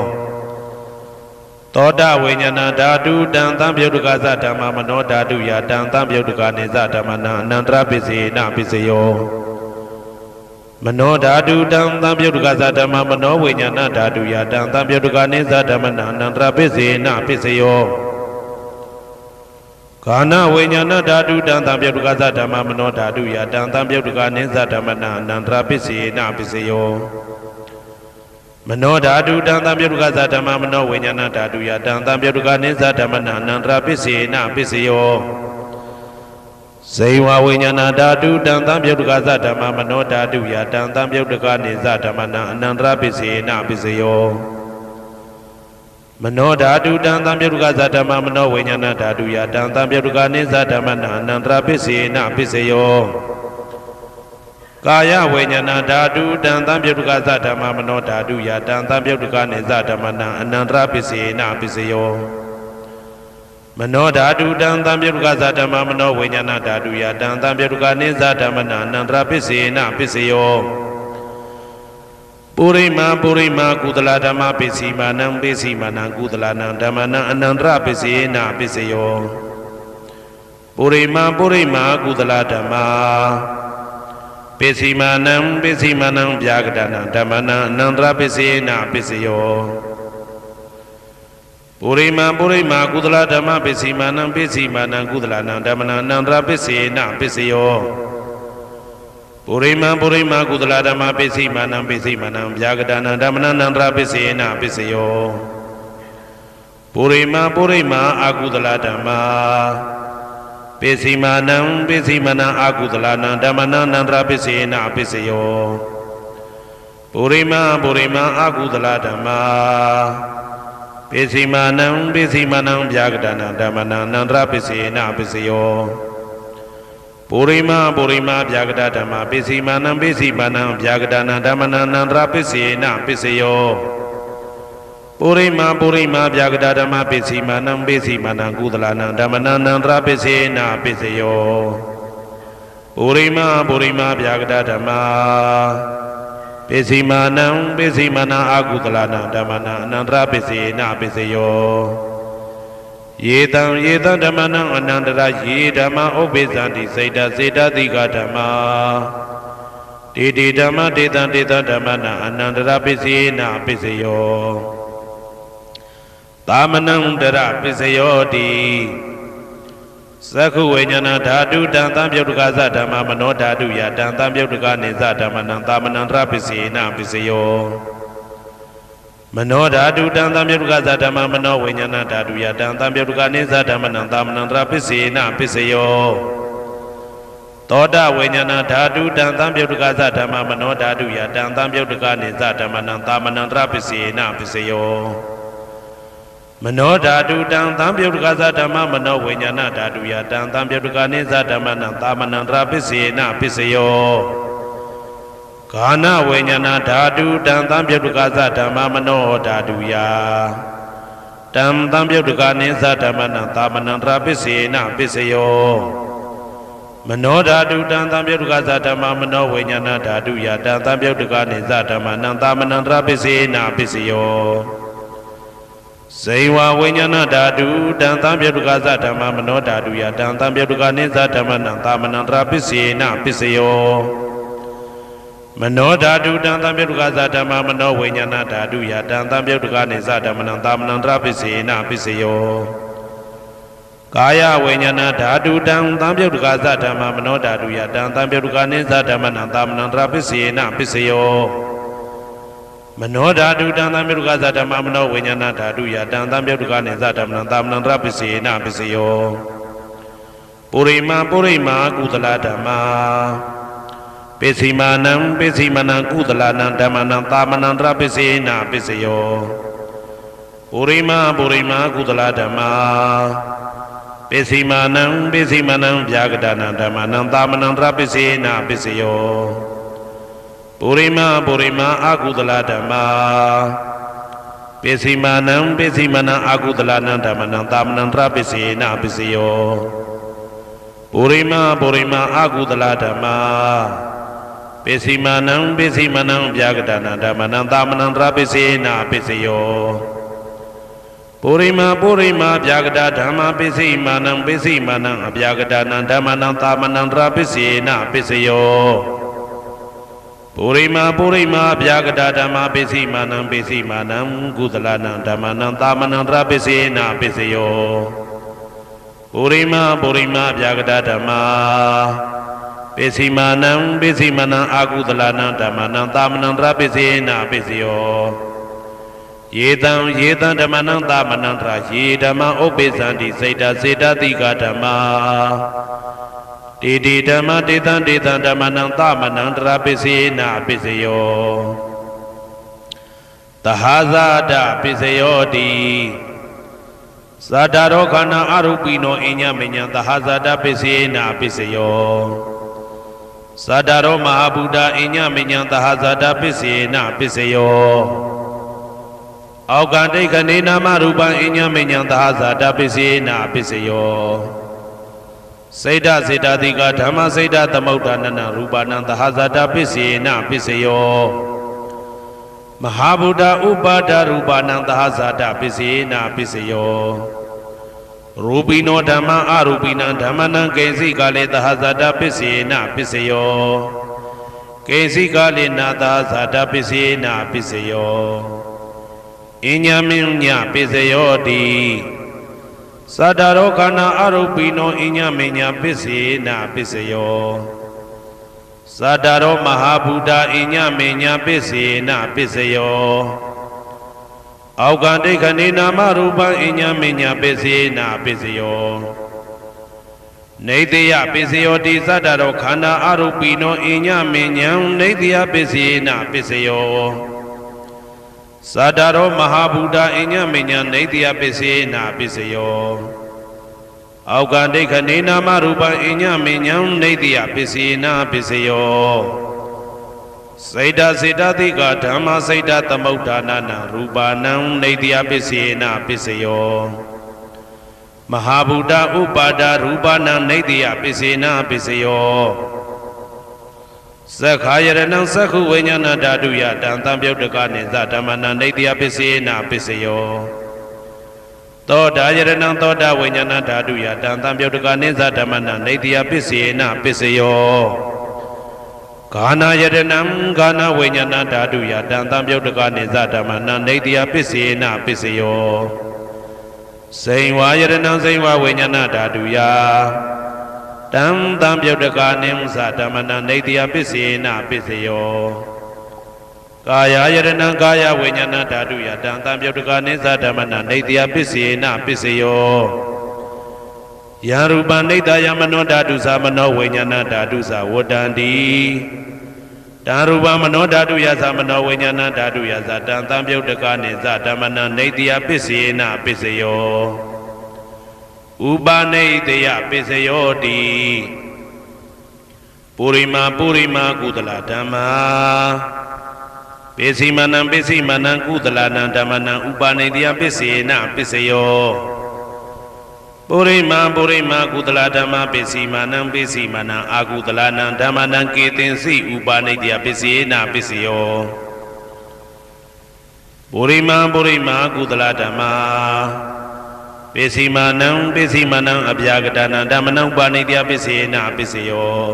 သောတဝိညာဏဓာတုတံသံပြုတ်တကသဓမ္မမနောဓာတုယတံသံပြုတ်တကနေသဓမ္မနံအနန္တရပစ္စယေနပစ္စယော မနောဓာတုတံသံပြုတ်တကသဓမ္မမနောဝိညာဏဓာတုယတံသံပြုတ်တကနေသဓမ္မနံအနန္တရပစ္စေနပစ္စယောကာနဝိညာဏဓာတုတံသံပြုတ်တကသဓမ္မမနောဓာတုယတံသံပြုတ်တကနေသဓမ္မနံအနန္တရပစ္စေနပစ္စယောမနောဓာတုတံသံပြုတ်တကသဓမ္မမနောဝိညာဏဓာတုယတံသံပြုတ်တကနေသဓမ္မနံအနန္တရပစ္စေနပစ္စယော ဇေဝဝိညာဏဓာတုတံတံပြုတ်တကသဓမ္မမနောဓာတုယတံတံပြုတ်တကနေသဓမ္မနံအနန္တရပစ္စေနပစ္စယောမနောဓာတုတံတံပြုတ်တကသဓမ္မမနောဝိညာဏဓာတုယတံတံပြုတ်တကနေသဓမ္မနံအနန္တရပစ္စေနပစ္စယောကာယဝိညာဏဓာတုတံတံပြုတ်တကသဓမ္မမနောဓာတုယတံတံပြုတ်တကနေသဓမ္မနံအနန္တရပစ္စေနပစ္စယော မနောဓာတုတံသံပြုတ်ကသဓမ္မမနောဝိညာဏဓာတုယတံသံပြုတ်ကနေသဓမ္မနာအနန္တရပစ္စေနပစ္စယောပုရိမာပုရိမာကုသလဓမ္မပစ္စည်းမာနံပစ္စည်းမာနံကုသလနံဓမ္မနံအနန္တရပစ္စေနပစ္စယောပုရိမာပုရိမာကုသလဓမ္မာပစ္စည်းမာနံပစ္စည်းမာနံဗျာကတနာဓမ္မနံအနန္တရပစ္စေနပစ္စယော ပုရိမာပုရိမာကုသလဓမ္မပစ္စည်းမာနံပစ္စည်းမာနံကုသလနံဓမ္မနံအနန္တရပစ္စေနပစ္စယောပုရိမာပုရိမာကုသလဓမ္မပစ္စည်းမာနံပစ္စည်းမာနံဗျာကတနာဓမ္မနံအနန္တရပစ္စေနပစ္စယောပုရိမာပုရိမာအာကုသလဓမ္မာပစ္စည်းမာနံပစ္စည်းမာနံအာကုသလနံဓမ္မနံအနန္တရပစ္စေနပစ္စယောပုရိမာပုရိမာအာကုသလဓမ္မာ ပိစီမာနံပိစီမာနံဗျာကတနာဓမ္မနံနန္တရပိစေနပိစယောပုရိမာပုရိမာဗျာကတဓမ္မပိစီမာနံပိစီမာနံဗျာကတနာဓမ္မနံနန္တရပိစေနပိစယောပုရိမာပုရိမာဗျာကတဓမ္မပိစီမာနံပိစီမာနံကုသလနံဓမ္မနံနန္တရပိစေနပိစယောပုရိမာပုရိမာဗျာကတဓမ္မာ ပစ္စည်းမာနံပစ္စည်းမာနအာကုသလနာဓမ္မနာအနန္တရပစ္စည်းနာပစ္စယောယေတံယေတံဓမ္မနံအနန္တရယေဓမ္မဥပ္ပိသန္တိစေတစေတတိကဓမ္မာတေတိဓမ္မတေတံတေတံဓမ္မနာအနန္တရပစ္စည်းနာပစ္စယောသာမဏံတရပစ္စယောတိ သက္ခုဝိညာဏဓာတုတံသံပြုတ်တကသဓမ္မမနောဓာတုယတံသံပြုတ်တကနေသဓမ္မနံသာမဏံတရပစ္စေနပစ္စယောမနောဓာတုတံသံပြုတ်တကသဓမ္မမနောဝိညာဏဓာတုယတံသံပြုတ်တကနေသဓမ္မနံသာမဏံတရပစ္စေနပစ္စယောသောတဝိညာဏဓာတုတံသံပြုတ်တကသဓမ္မမနောဓာတုယတံသံပြုတ်တကနေသဓမ္မနံသာမဏံတရပစ္စေနပစ္စယော မနောဓာတုတံသံပြုတ်ကသဓမ္မမနောဝိညာဏဓာတုယတံသံပြုတ်ကနိသဓမ္မနံသာမဏံတရာပစ္စေနပစ္စယောဂာနဝိညာဏဓာတုတံသံပြုတ်ကသဓမ္မမနောဓာတုယတံသံပြုတ်ကနိသဓမ္မနံသာမဏံတရာပစ္စေနပစ္စယောမနောဓာတုတံသံပြုတ်ကသဓမ္မမနောဝိညာဏဓာတုယတံသံပြုတ်ကနိသဓမ္မနံသာမဏံတရာပစ္စေနပစ္စယော ဇေဝဝိညာဏဓာတုတံသံပြုတ်ကသဓမ္မမနောဓာတုယတံသံပြုတ်ကနိသဓမ္မနံသာမဏံတရာပစ္စေနပစ္စယောမနောဓာတုတံသံပြုတ်ကသဓမ္မမနောဝိညာဏဓာတုယတံသံပြုတ်ကနိသဓမ္မနံသာမဏံတရာပစ္စေနပစ္စယောကာယဝိညာဏဓာတုတံသံပြုတ်ကသဓမ္မမနောဓာတုယတံသံပြုတ်ကနိသဓမ္မနံသာမဏံတရာပစ္စေနပစ္စယော မနောဓာတုတံသံမြုကသဓမ္မမနောဝိညာဏဓာတုယတံသံမြုကနေသဓမ္မနံသာမဏံတရပစ္စေနပစ္စယောပုရိမာပုရိမာကုသလဓမ္မာပိစီမာနံပိစီမနံကုသလနံဓမ္မနံသာမနံတရပိစေနာပိစယောပုရိမာပုရိမာကုသလဓမ္မာပိစီမာနံပိစီမနံဗျာဂဒနာဓမ္မနံသာမနံတရပိစေနာပိစယော ပုရိမာပုရိမာအာကုသလဓမ္မာပိစီမာနံပိစီမနံအာကုသလနံဓမ္မနံသာမနံတရပိစေနာပိစယောပုရိမာပုရိမာအာကုသလဓမ္မာပိစီမာနံပိစီမနံဗျာဂဒနာဓမ္မနံသာမနံတရပိစေနာပိစယောပုရိမာပုရိမာဗျာဂဒဓမ္မာပိစိမာနံပိစိမာနံအဗျာဂဒနာဓမ္မနံသာမနံတရပိစေနာပိစယော ပုရိမာပုရိမာဗျာဂဒဓမ္မာပိစိမာနံပိစိမာနံကုသလနံဓမ္မနံသာမနံတရပိစေနာပိစယောပုရိမာပုရိမာဗျာဂဒဓမ္မာပိစိမာနံပိစိမနံအာကုသလနံဓမ္မနံသာမနံတရပိစေနာပိစယောယေတံယေတံဓမ္မနံသာမနံတရာယေဓမ္မဥပ္ပေသန္တိစေတစေတတိကဓမ္မာ တေတိဓမ္မတေတံတေတံဓမ္မနံသမနံတရာပိစေနာပိစယောတဟာဇာတပိစယောတိသာတာရောခန္ဓာအရုပိနောအညမညံသဟာဇာတပိစေနာပိစယောသာတာရောမဟာဗုဒ္ဓအညမညံသဟာဇာတပိစေနာပိစယောအောက်ကတိခဏေနာမရူပံအညမညံသဟာဇာတပိစေနာပိစယော စေတစေတတိကဓမ္မစေတသမုဋ္ဌာနနရူပနံသဟာဇာတပိစေနာပိစယောမဟာဗုဒ္ဓဥပါဒရူပနံသဟာဇာတပိစေနာပိစယောရူပိနောဓမ္မအရူပိနံဓမ္မနံကေစီကလေသဟာဇာတပိစေနာပိစယောကေစီကလေနာသဟာဇာတပိစေနာပိစယောအညမင်းညပိစယောတိ သတ္တရောခန္ဓာအရုပိနောအညမညပိစေနာပိစယောသတ္တရောမဟာဗုဒ္ဓအညမညပိစေနာပိစယောအောက်ကတိခဏေနာမရူပံအညမညပိစေနာပိစယောနေတယပိစယောတိသတ္တရောခန္ဓာအရုပိနောအညမညံနေတယပိစေနာပိစယော သာတာရောမဟာဗုဒ္ဓအညမညနေတယပစ္စေနာပစ္စယောအောက်ကဒိဋ္ဌနေနာမရူပအညမညံနေတယပစ္စေနာပစ္စယောစေတစေတတိကဓမ္မစေတသမုဋ္ဌာနာနာရူပနံနေတယပစ္စေနာပစ္စယောမဟာဗုဒ္ဓဥပါဒရူပနံနေတယပစ္စေနာပစ္စယော သက္ခာယရဏံသက္ခုဝိညာဏဓာတုယတံတံပြုတ်တကနိသဓမ္မနာနေတယပစ္စေနာပစ္စယောသောတာယရဏံသောတာဝိညာဏဓာတုယတံတံပြုတ်တကနိသဓမ္မနာနေတယပစ္စေနာပစ္စယောဂာနာယရဏံဂာနာဝိညာဏဓာတုယတံတံပြုတ်တကနိသဓမ္မနာနေတယပစ္စေနာပစ္စယောစိန်ဝါယရဏံစိန်ဝါဝိညာဏဓာတုယ တံတံပြုတ်တကာနိမသဓမ္မနံနေတယပစ္စေနပစ္စယောကာယယရဏံကာယဝိညာဏဓာတုယတံတံပြုတ်တကာနိသဓမ္မနံနေတယပစ္စေနပစ္စယောယံရူပနိတယမနောဓာတုသမနောဝိညာဏဓာတုသဝတ္တန္တိတံရူပမနောဓာတုယသမနောဝိညာဏဓာတုယသတံတံပြုတ်တကာနိသဓမ္မနံနေတယပစ္စေနပစ္စယော ဥပနိတယပစ္စယောတိပုရိမာပုရိမာကုသလဓမ္မာပိစိမနံပိစိမနံကုသလနံဓမ္မနံဥပနိတယပစ္စေနပစ္စယောပုရိမာပုရိမာကုသလဓမ္မပိစိမနံပိစိမနံအာကုသလနံဓမ္မနံကေတင်စိဥပနိတယပစ္စေနပစ္စယောပုရိမာပုရိမာကုသလဓမ္မာ ပိစီမာနံပိစီမာနံအပြာကတနာဓမ္မနံပါဏိတယပစ္စေနာပစ္စယော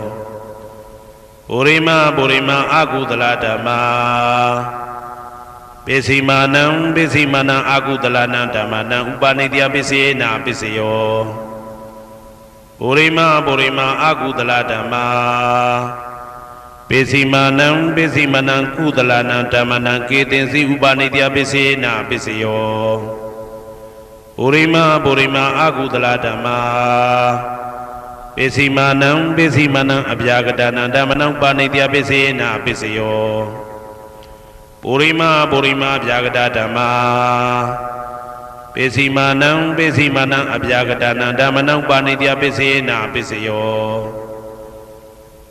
ပုရိမပုရိမအာကုသလဓမ္မာပိစီမာနံပိစီမာနံအာကုသလနံဓမ္မနံဥပါဏိတယပစ္စေနာပစ္စယောပုရိမပုရိမအာကုသလဓမ္မာပိစီမာနံပိစီမာနံကုသလနံဓမ္မနံကေတင်စီဥပါဏိတယပစ္စေနာပစ္စယော ပုရိမပုရိမအာကုသလဓမ္မာပပိစီမာနံပိစီမာနံအပြာကတနံဓမ္မနံပါဏိတယပိစေနာပိစယောပုရိမပုရိမအပြာကတဓမ္မာပိစီမာနံပိစီမာနံအပြာကတနံဓမ္မနံပါဏိတယပိစေနာပိစယော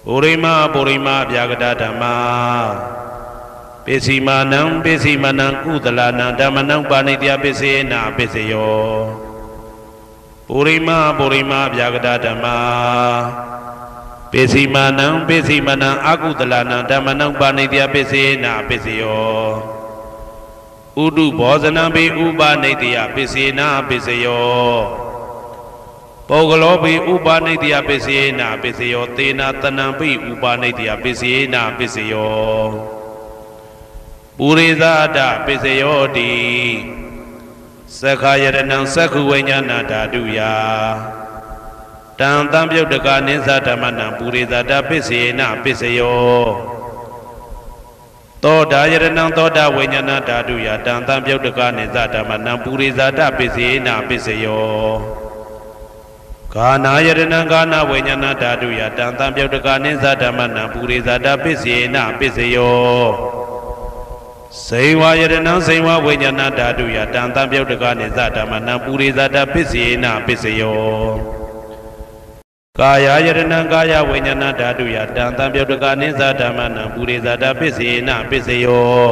ပုရိမပုရိမအပြာကတဓမ္မာ ပိစီမာနံပိစီမာနံကုသလနံဓမ္မနံပါဏိတယပိစေနာပိစယောပုရိမပုရိမဗျာဂတဓမ္မာပိစီမာနံပိစီမနံအကုသလနံဓမ္မနံပါဏိတယပိစေနာပိစယောဥဒုဘောဇနံပိဥပနိတယပိစေနာပိစယောပုဂ္ဂလောပိဥပနိတယပိစေနာပိစယောသေနာတနံပိဥပနိတယပိစေနာပိစယော ပုရိသအတပိစယောတိသက္ခာယရဏံသက္ခုဝိညာဏဓာတုယတံတံပြုတ်တကနိသဓမ္မနံပုရိသတာပစ္စေနပစ္စယောသောတာယရဏံသောတာဝိညာဏဓာတုယတံတံပြုတ်တကနိသဓမ္မနံပုရိသတာပစ္စေနပစ္စယောကာနာယရဏံကာနာဝိညာဏဓာတုယတံတံပြုတ်တကနိသဓမ္မနံပုရိသတာပစ္စေနပစ္စယော စိန်ဝါယရဏံစိန်ဝါဝိညာဏဓာတုယတံတံပြုတ်တကနေသဓမ္မနံပုရိသတာပစ္စေနပစ္စယောကာယယရဏံကာယဝိညာဏဓာတုယတံတံပြုတ်တကနေသဓမ္မနံပုရိသတာပစ္စေနပစ္စယော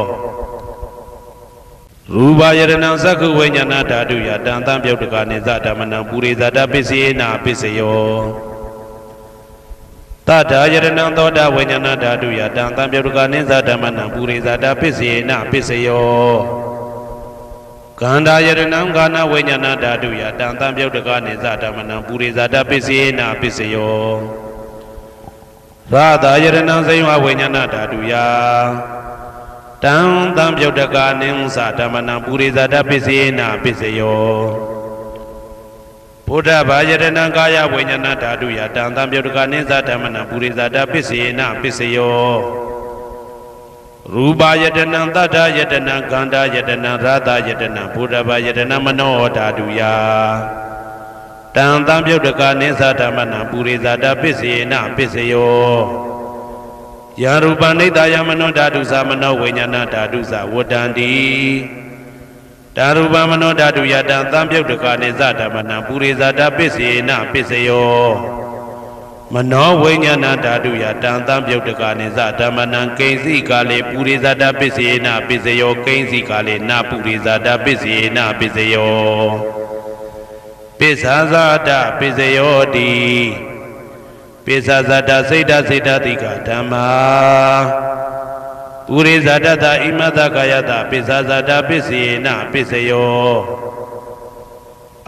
ရူပယရဏံသက္ခုဝိညာဏဓာတုယတံတံပြုတ်တကနေသဓမ္မနံပုရိသတာပစ္စေနပစ္စယော တတယရဏံသောတာဝိညာဏဓာတုယတံတံပြုတ်ကနိသဓမ္မနံပုရိသတာပစ္စေနပစ္စယောကန္တာယရဏံကာနဝိညာဏဓာတုယတံတံပြုတ်ကနိသဓမ္မနံပုရိသတာပစ္စေနပစ္စယောရာသာယရဏံစိဝဝိညာဏဓာတုယတံတံပြုတ်ကနိသဓမ္မနံပုရိသတာပစ္စေနပစ္စယော ဘုဒ္ဓဘာယတနာကာယဝိညာဏဓာတုယတံတံပြုတ်ကနိသဓမ္မနပုရိသတာပစ္စေနပစ္စယောရူပယတနံတတ္ထယတနံခန္ဓာယတနံရာသယတနံဘုဒ္ဓဘာယတနံမနောဓာတုယတံတံပြုတ်ကနိသဓမ္မနပုရိသတာပစ္စေနပစ္စယောယရူပနိတယမနောဓာတုသမနောဝိညာဏဓာတုသဝတ္တန္တိ တာရူပမနောဓာတုယတံသံပြုတ်တကာနေသဓမ္မနံပုရိဇာတပစ္စေနပစ္စယောမနောဝိညာဏဓာတုယတံသံပြုတ်တကာနေသဓမ္မနံကိဉ္စီကာလေပုရိဇာတပစ္စေနပစ္စယောကိဉ္စီကာလေနပုရိဇာတပစ္စေနပစ္စယောပိစ္ဆာဇာတပစ္စယောတိပိစ္ဆာဇာတစိတ်တစိတ်တတိကဓမ္မာ ပုရိဇာတတဣမတကာယတပိစ္ဆာဇာတပစ္စေနပစ္စယော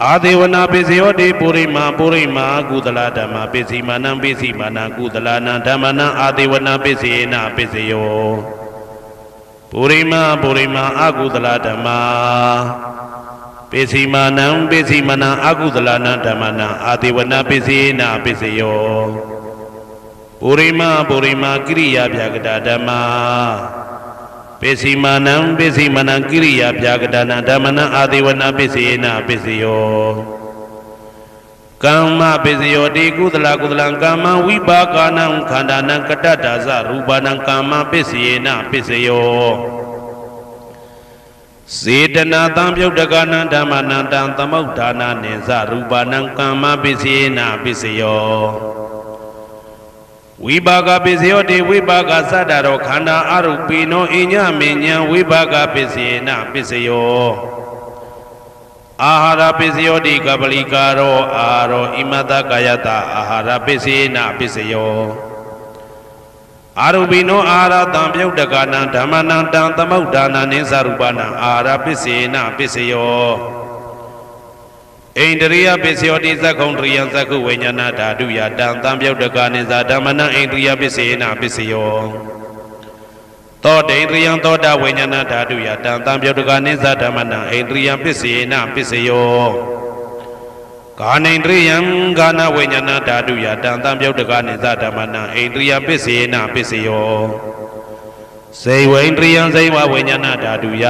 အာဒေဝနာပစ္စယောတိပုရိမာပုရိမာကုသလဓမ္မပစ္စည်းမာနံပစ္စည်းမာနံကုသလနံဓမ္မနံအာဒေဝနာပစ္စေနပစ္စယောပုရိမာပုရိမာအကုသလဓမ္မာပစ္စည်းမာနံပစ္စည်းမာနံအကုသလနံဓမ္မနံအာဒေဝနာပစ္စေနပစ္စယော ပုရိမပုရိမကိရိယာဗျာကတာဓမ္မာပိစီမာနံပိစီမနံကိရိယာဗျာကတာနံဓမ္မနံအာတိဝနာပိစီနာပိစီယောကမ္မပိစီယောတိကုသလကုသလံကာမဝိပါကနံခန္ဓာနံကတ္တဒါဇရူပနံကာမပိစီနာပိစီယောစေတနာတံပြုတ်တကနံဓမ္မနံတံသမုဋ္ဌာနာနိဇရူပနံကာမပိစီနာပိစီယော ဝိပါကပစ္စယောတိဝိပါကသတ္တရောခန္ဓာအရုပိနောအညမဉ္ဉံဝိပါကပစ္စယေနပစ္စယောအာဟာရပစ္စယောတိကပလိကာရောအာရောဣမတကာယတအာဟာရပစ္စယေနပစ္စယောအာရုပိနောအာဟာရတံပြုတ်တကနံဓမ္မနံတံသမုဋ္ဌာနံနိသရူပနံအာဟာရပစ္စယေနပစ္စယော ဣန္ဒရိယပစ္စယောတိသက္ခုံတရိယသက္ခုဝိညာဏဓာတုယတံတံပြုတ်တကနိသာဓမ္မနံဣန္ဒရိယပစ္စေနပစ္စယောသောတေန္ဒရိယသောတာဝိညာဏဓာတုယတံတံပြုတ်တကနိသာဓမ္မနံဣန္ဒရိယပစ္စေနပစ္စယောကာနိန္ဒရိယံကာနဝိညာဏဓာတုယတံတံပြုတ်တကနိသာဓမ္မနံဣန္ဒရိယပစ္စေနပစ္စယောစေဝိန္ဒရိယံစေဝဝိညာဏဓာတုယ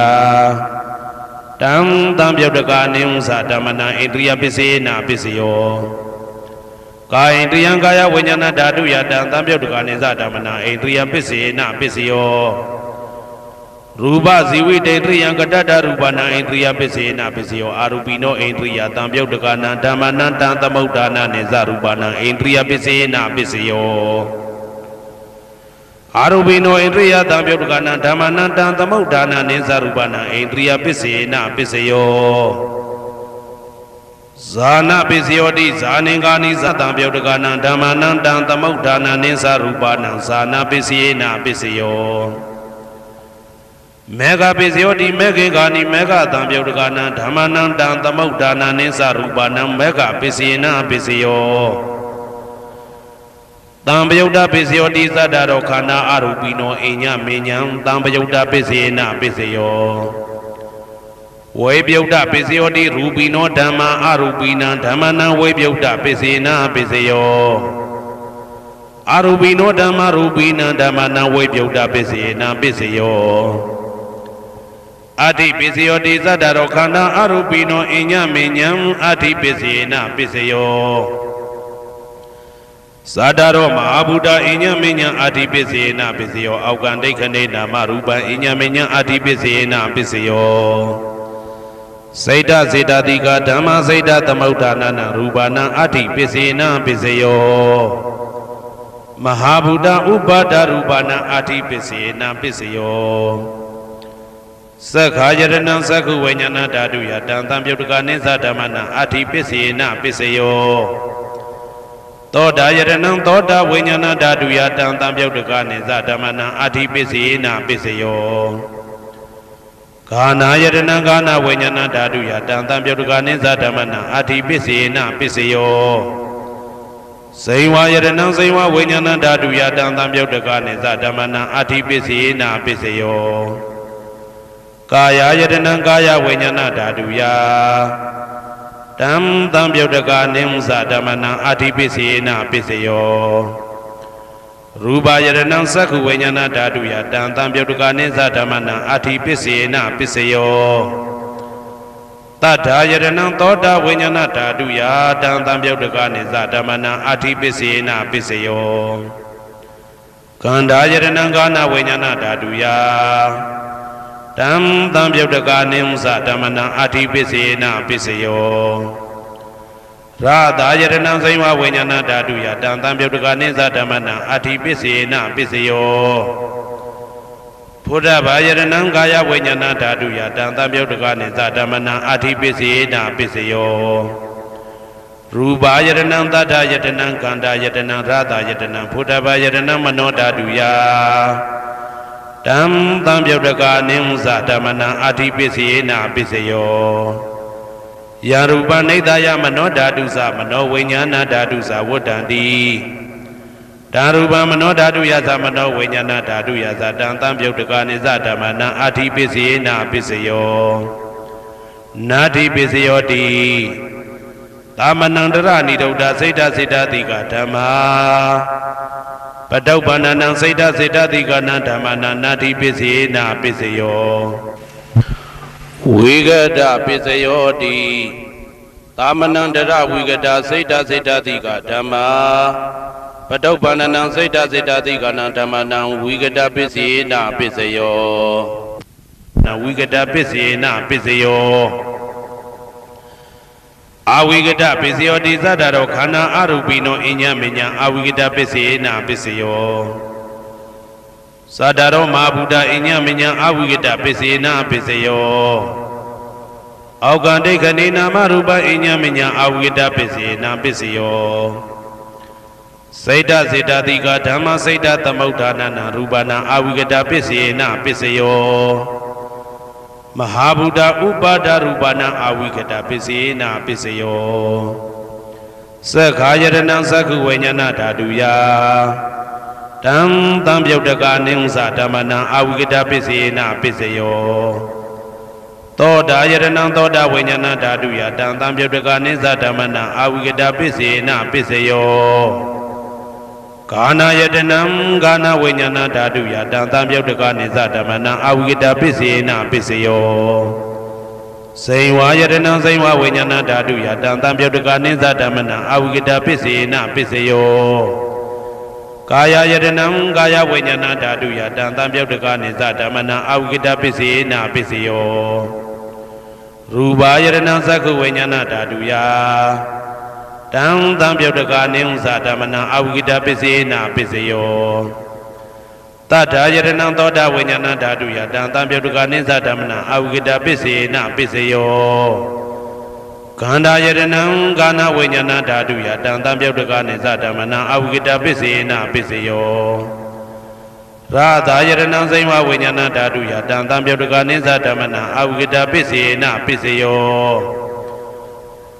တံတံပြုတ်တကာနိဥ္စဓမ္မနာဣန္ဒြိယပစ္စေနာပစ္စယောကာယင်တယံကာယဝိညာဏဓာတုယတံသံပြုတ်တကနိသဓမ္မနာအိန္ဒြိယပစ္စေနပစ္စယောရူပဇီဝိတေတရိယံကတ္တရူပနာအိန္ဒြိယပစ္စေနပစ္စယောအာရူပိနောအိန္ဒြိယသံပြုတ်တကနာဓမ္မနံတံသမုဒ္ဒါနာနိသရူပနာအိန္ဒြိယပစ္စေနပစ္စယော အာရူပိနောအိန္ဒြိယသံပြုတ်တကနာဓမ္မနံတံသမုဒ္ဒါနာနိသရူပနာအိန္ဒြိယပစ္စေနပစ္စယောဇာနာပိစယောတိဇာနင်္ဂာနိသတံပြုတ်တကနာဓမ္မနံတံသမုဒ္ဒါနာနိသရူပနာဇာနာပိစယေနပစ္စယောမေဃပိစယောတိမေခေကာနိမေဃတံပြုတ်တကနာဓမ္မနံတံသမုဒ္ဒါနာနိသရူပနာမေဃပိစယေနပစ္စယော တံပယုတ်တပိစယောတိသတ္တရောခန္ဓာအရူပိနောအိညမေညံတံပယုတ်တပိစယေနပစ္စယောဝေပြုတ်တပစ္စယောတိရူပိနောဓမ္မာအရူပိနံဓမ္မနံဝေပြုတ်တပစ္စေနပစ္စယောအရူပိနောဓမ္မရူပိနံဓမ္မနံဝေပြုတ်တပစ္စေနပစ္စယောအတ္တိပစ္စယောတိသတ္တရောခန္ဓာအရူပိနောအညမေညံအတ္တိပစ္စေနပစ္စယော သာတရောမဟာဗုဒ္ဓအညမေညံအာတိပစ္စေနပစ္စယောအောက်ကံဒိဋ္ဌနေနာမရူပံအညမေညံအာတိပစ္စေနပစ္စယောစေတစေတတိကဓမ္မစေတသမုဋ္ဌာနာနရူပနာအတ္တိပစ္စေနပစ္စယောမဟာဗုဒ္ဓဥပါဒရူပနာအတ္တိပစ္စေနပစ္စယောသက္ခာယရဏံသက္ခုဝိညာဏဓာတုယတံတံပြုတ်တကနိသဓမ္မနာအတ္တိပစ္စေနပစ္စယော သောတာယရဏံသောတာဝိညာဏဓာတုယတံတံပြုတ်တကနိသဓမ္မနာအတ္တိပစ္စေနပစ္စယောဂာနာယတနံဂာနာဝိညာဏဓာတုယတံတံပြုတ်တကနိသဓမ္မနာအာတိပစ္စေနပစ္စယောဇိဝယတနံဇိဝဝိညာဏဓာတုယတံတံပြုတ်တကနိသဓမ္မနာအာတိပစ္စေနပစ္စယောကာယယတနံကာယဝိညာဏဓာတုယ တံတံပြုတ်တကနိသဓမ္မနာအာတိပစ္စေနပစ္စယောရူပယရဏံသက္ခုဝိညာဏဓာတုယတံတံပြုတ်တကနိသဓမ္မနံအာတိပစ္စေနပစ္စယောတတ္ထာယရဏံသောတာဝိညာဏဓာတုယတံတံပြုတ်တကနိသဓမ္မနံအာတိပစ္စေနပစ္စယောကန္ဓာယရဏံကာနဝိညာဏဓာတုယ တံတံပြုတ်တကနိသဓမ္မနံအာတိပစ္စေနပစ္စယောရာသာယရဏံစိဝဝိညာဏဓာတုယတံတံပြုတ်တကနိသဓမ္မနံအာတိပစ္စေနပစ္စယောဘုဒ္ဓဘာယရဏံကာယဝိညာဏဓာတုယတံတံပြုတ်တကနိသဓမ္မနံအာတိပစ္စေနပစ္စယောရူပါယရဏံတတ္ထယတနံကန္တာယတနံရာသာယတနံဘုဒ္ဓဘာယရဏံမနောဓာတုယ တံတံပြုတ်တကနိသဓမ္မနံအာတိပစ္စေနပစ္စယောယာရူပနိဒာယမနောဓာတုသမနောဝိညာဏဓာတုသဝတ္တံတိဓာရူပမနောဓာတုယသမနောဝိညာဏဓာတုယသတံတံပြုတ်တကနိသဓမ္မနံအာတိပစ္စယေနပစ္စယောနာတိပစ္စယောတိသာမဏံတရဏိဒုဒ္ဒစိတ်တစိတ်တတိကဓမ္မာ ပတုပ္ပန္နံစိတ်တစိတ်တတိကနံဓမ္မနံနာတိပစ္စယေနပစ္စယောဝိကတပစ္စယောတိသာမဏံတရဝိကတစိတ်တစိတ်တတိကဓမ္မာပတုပ္ပန္နံစိတ်တစိတ်တတိကနံဓမ္မနံဝိကတပစ္စယေနပစ္စယောနဝိကတပစ္စယေနပစ္စယော အာဝိကတပစ္စယောတိသတ္တရောခန္ဓာအရူပိနောအညမညအာဝိကတပစ္စယေနပစ္စယောသာတရောမာဘုဒ္ဓအညမညာအဝိကတပစ္စေနာပစ္စယောအောက်ကံဒိဋ္ဌနေနာမရူပအညမညာအဝိကတပစ္စေနာပစ္စယောစိတ်တစေတတိကဓမ္မစိတ်တသမုဋ္ဌာနာရူပနာအဝိကတပစ္စေနာပစ္စယော မဟာဗုဒ္ဓဥပါဒရူပနာအဝိကတပစ္စေနာပစ္စယောသက္ခာယရဏံသက္ခုဝိညာဏဓာတုယတံတံပြုတ်တကနိဥ္စဓမ္မနံအာဝိကတပစ္စေနပစ္စယောသောတာယရဏံသောတာဝိညာဏဓာတုယတံတံပြုတ်တကနိစ္စဓမ္မနံအာဝိကတပစ္စေနပစ္စယော ကာနာယတနံကာနာဝိညာဏဓာတုယတံတံပြုတ်တကနိစ္စဓမ္မနံအာဝိကတပစ္စေနပစ္စယောစိန်ဝါယတနံစိန်ဝါဝိညာဏဓာတုယတံတံပြုတ်တကနိစ္စဓမ္မနံအဝိကတပစ္စေနပစ္စယောကာယယတနံကာယဝိညာဏဓာတုယတံတံပြုတ်တကနိစ္စဓမ္မနံအဝိကတပစ္စေနပစ္စယောရူပါယတနံသက္ခဝိညာဏဓာတုယ တံတံပြုတ်တကနိဥ္စဓမ္မနံအဝိကတပစ္စေနပစ္စယောတထာယတနံသောတာဝိညာဏဓာတုယတံတံပြုတ်တကနိစ္စဓမ္မနံအဝိကတပစ္စေနပစ္စယောကန္တာယတနံကာနဝိညာဏဓာတုယတံတံပြုတ်တကနိစ္စဓမ္မနံအဝိကတပစ္စေနပစ္စယောရာသာယတနံစိမ္မဝိညာဏဓာတုယတံတံပြုတ်တကနိစ္စဓမ္မနံအဝိကတပစ္စေနပစ္စယော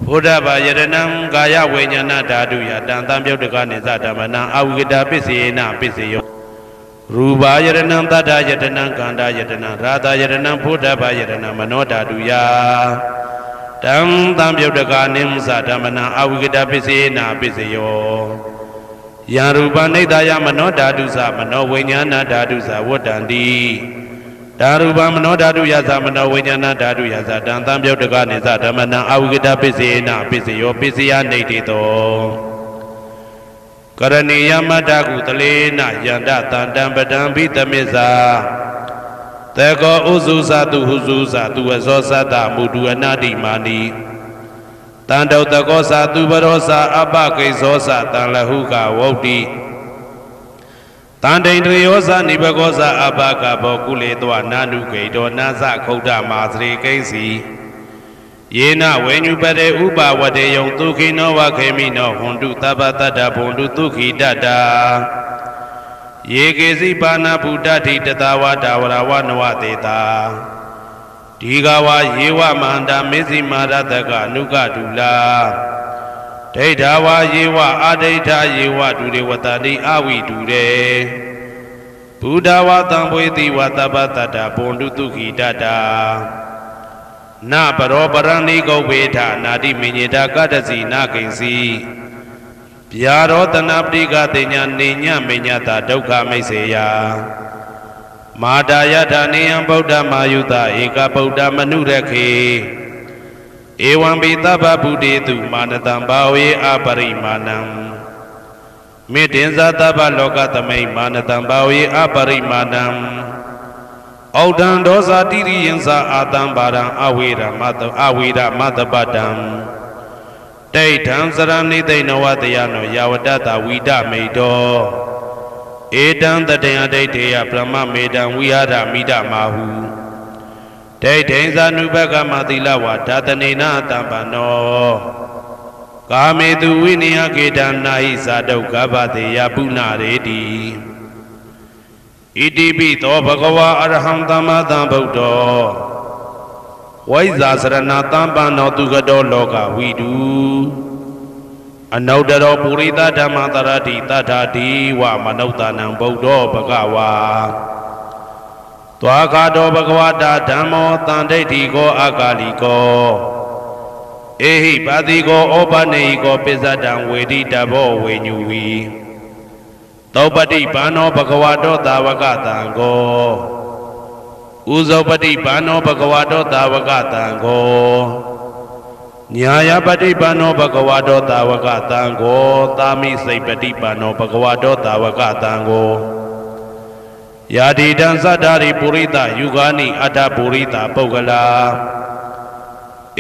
ဘုဒ္ဓဘာယတနံကာယဝိညာဏဓာတုယတံတံပြုတ်တကနိစ္စဓမ္မနံအဝိကတပစ္စေနပစ္စယောရူပါယတနံတတ္ထယတနံကန္တာယတနံရာသယတနံဘုဒ္ဓဘာယတနံမနောဓာတုယတံတံပြုတ်တကနိမ္စဓမ္မနံအဝိကတပစ္စေနာပစ္စယောယံရူပနိဒာယမနောဓာတုသမနောဝိညာဏဓာတုသဝတ္တန္တိ ဒါရူပမနောဓာတုယသမနောဝိညာဏဓာတုယသတံတံပြုတ်တကနိသဓမ္မနံအဝိကတပစ္စေနာပစ္စယောပစ္စယနေတိတောကရဏီယမတ္တကုတလေနယန္တတန္တံပဒံဘိတမိစ္ဆာတေကောဥစုသတုဟုစုသတုဝဇောသတ္တမုဒုအနာတိမာနီတန္တုတကောသတုပရောသအပကိဇောသတံလဟုကဝုတ်တိ တန္တိန်တယောသနိဘကောသအပကဘောကုလေတောနာနုဂိတောနာသခုဒ္ဓမာသရေကိဉ္စီယေနဝေညုပတေဥပဝတေယံဒုခိနောဝခေမိနောဟွန်တုသဗ္ဗတတ္တဘုံတုဒုခိတတ္တာယေကေစီပါဏဗုဒ္ဓတိတတဝတာဝရဝနဝတေတာဒီဃဝယေဝမန္တမေဇိမာရတကအနုကဒုလာ ဒိဋ္ဌာဝယေဝအာဒိဋ္ဌာယေဝဒုရေဝတတိအဝိဒုရေဘုဒ္ဓဝတံပွေတိဝသဗ္ဗတတ္တဘုံတုဒုခိတတ္တာနပရောပရဏိကုဝေထနာတိမညေတာကတ္တစီနာကိဉ္စီဗျာရောတနာပတိကတိညာနေညမညတာဒုက္ခမိတ်စေယမာတာယထာနေယံဗုဒ္ဓမာယုတဧကဗုဒ္ဓမနုရခေ ဧဝံပိသဗ္ဗဗုတေတုမာနတံဘာဝေအပရိမာဏံမေတ္တင်္ဇသဗ္ဗလောကသမိမာနတံဘာဝေအပရိမာဏံဩဒံဒောဇာတိရိယံသာအာတံပါရံအဝေရမတအဝေရမတပတံတိဋ္ဌံစရဏိသိဏဝတယနောယာဝတ္တဝိဒမိတောဧတံတတေယဒိဋ္ဌေယဗြဟ္မမေတံဝိဟာရမိဒမာဟု ဒိဋ္ဌိဇာနုဘကမသီလဝါဓာတနေနတံပနောကာမေတုဝိနယကေတံနာဟိသာဒုက္ခဗတေယပုဏ္ဏရေတိဣတိပိသောဘဂဝါအရဟံသမ္မာသမ္ဗုဒ္ဓောဝိဇာစရဏတမ္ပန္နောသူကတောလောကဝိတုအနုတ္တရောပုရိသဓမ္မတရတိတထာတိဝမနုဿာနံဗုဒ္ဓောဘဂဝါ သွားခါတော်ဘဂဝတာဓမ္မောတန်ဒိဋ္ဌိကောအကာလီကောအေဟိပါတိကောဩပနေဟိကောပိစ္ဆတံဝေတိတဘောဝေညူဝီသောပတိဘာနောဘဂဝတောသာဝကတံကိုဥဇောပတိဘာနောဘဂဝတောသာဝကတံကိုညာယပတိဘာနောဘဂဝတောသာဝကတံကို သာမိစိတ်ပတိဘာနောဘဂဝတောသာဝကတံကို ယာတိတံသတ္တာရိပုရိသယုဂာနိအတ္တပုရိသပုဂ္ဂလာ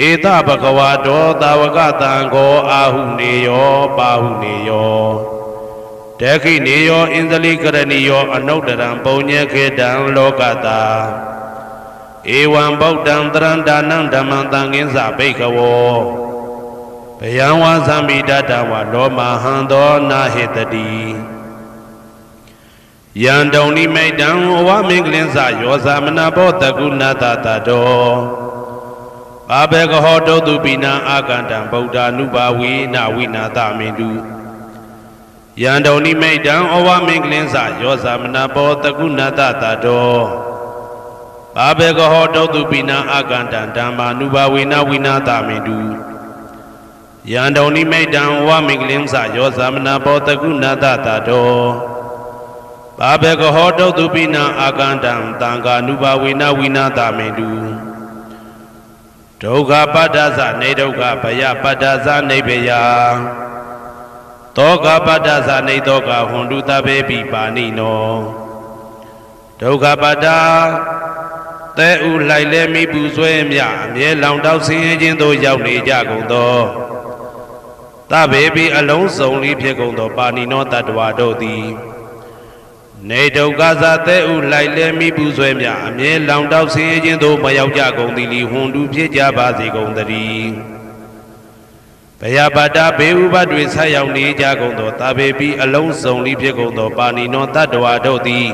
ဧတဘဂဝတောသာဝကတံကိုအာဟုနေယောပါဟုနေယောတခိနေယောအင်္ဇလိကရဏီယောအနုတ္တရံပုံညေခေတံလောကတာဧဝံဗုဒ္ဓံတရံဒါနံဓမ္မံတံငင်းစဘိကဝောဘယံဝါသံမိတတဝလောမဟံသောနာဟေတတိ ယံတုံနိမိတံဝမင်္ဂလင်းစယောသမနာဘောတကုဏတတတောဘာဘေကဟောတုတုပိနာအာကန္တံဗုဒ္ဓ ानु ဘာဝေနဝိနာသမင်တုယံတုန်နိမိတ်တံဩဝမင်္ဂလင်းစယောသမနာဘောတကုဏတတတောဘာဘေကဟောတောတုပိနာအာကန္တံဓမ္မာနုဘာဝေနဝိနာတမေတုယံတုန်နိမိတ်တံဩဝမင်္ဂလင်းစယောသမနာဘောတကုဏတတတော ဘာဘေကဟောတောတုပိနာအာကန္တံတံဃာနုဘာဝေနဝိနာတမေတုဒုက္ခပတ္တသနေဒုက္ခဘယပတ္တသနေဘယတောကပတ္တသနေတောကဟွန်တုတဘေပိပါဏိနောဒုက္ခပတ္တတဲဥလိုက်လဲမိပူဆွဲမြအမြဲလောင်တောက်ဆင်းရဲခြင်းသို့ရောက်နေကြကုန်သောတဘေပိအလုံးစုံလေးဖြစ်ကုန်သောပါဏိနောတတ္တဝါတို့သည် နေဒုက္ခသာတဲ့ဥလိုက်လဲမိပူဆွဲမြအမြဲလောင်တောက်ဆင်းရဲခြင်းသို့မရောက်ကြကုန်သည်လီဟွန်တူဖြစ်ကြပါစေကုန်သတည်းဘယပါတာဘေဥပတွေဆက်ရောက်နေကြကုန်သောတာဘေပိအလုံးစုံလိဖြစ်ကုန်သော ပါဏိနောတတ္တဝါတို့သည်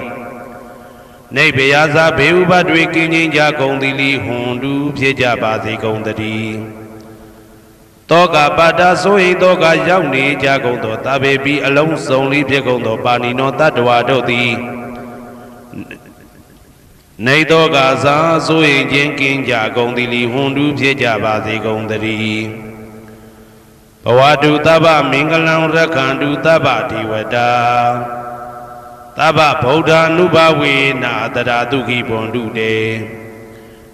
နေဘယသာဘေဥပတွေကင်းငြိမ်းကြကုန်သည်လီဟွန်တူဖြစ်ကြပါစေကုန်သတည်း တောကပါတာဆိုဟိတောကရောက်နေကြကုန်သောတာဘေပိအလုံးစုံလိဖြစ်ကုန်သောပါဏိနောတတ္တဝါတို့သည်နေတောကသာဆိုဟိခြင်းကင်းကြကုန်သည်လီဟွန်တူဖြစ်ကြပါစေကုန်သတည်းဘဝတုတဗ္ဗမင်္ဂလံရက္ခန္တုတဗ္ဗဒေဝတာတဗ္ဗဗုဒ္ဓ ानु ဘဝေနာတရာတုခိဘွန်တုတေ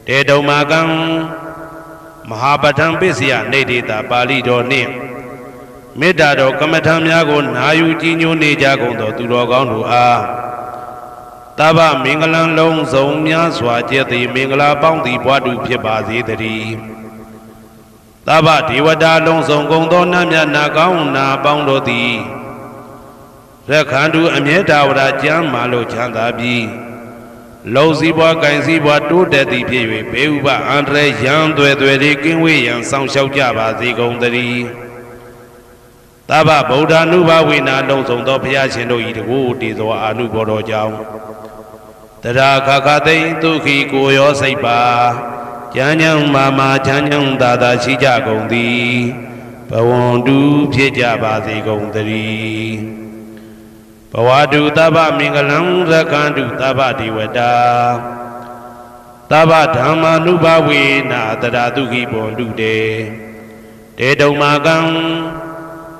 တေတုံမာကံ မဟာပဋ္ဌံပစ္စယနေတေတာပါဠိတော်နှင့်မေတ္တာတော်ကမ္မထံများကိုနာယူကြည်ညိုနေကြကုန်သောသူတော်ကောင်းတို့အားတဗ္ဗမင်္ဂလံလုံးစုံများစွာကျက်သည်မင်္ဂလာပေါင်းသည်ဘွားတုဖြစ်ပါစေတည်းသဗ္ဗဒေဝတာလုံးစုံကုန်သောနတ်မြတ်နာကောင်းနာပေါင်းတို့သည်ရခန္တုအမြဲတာဝရကျမ်းမာလို့ချမ်းသာပြီး လုံစည်းပွားကင်စည်းပွားတိုးတက်သည်ဖြစ်၍ဘေဥပအန္တရာယ်ရန်သွဲသွဲတွေကင်းဝေးရန်စောင့်ရှောက်ကြပါစေကုန်သတည်းသဗ္ဗဗုဒ္ဓ ानु ဘဝေနာလုံးစုံသောဘုရားရှင်တို့၏တကူတည်သောအာနုဘောတော်ကြောင့်တရာခခသိမ့်ဒုက္ခိကိုရောစိတ်ပါကျမ်းညံမာမာချမ်းညံသာသာရှိကြကုန်သည်ဘဝန္တုဖြစ်ကြပါစေကုန်သတည်း ဘဝတုသဗ္ဗမင်္ဂလံရကန္တုသဗ္ဗဒေဝတာသဗ္ဗဓမ္မာနုဘဝေနာတရာတုခိဘွန်တုတေတေတုံမာကံ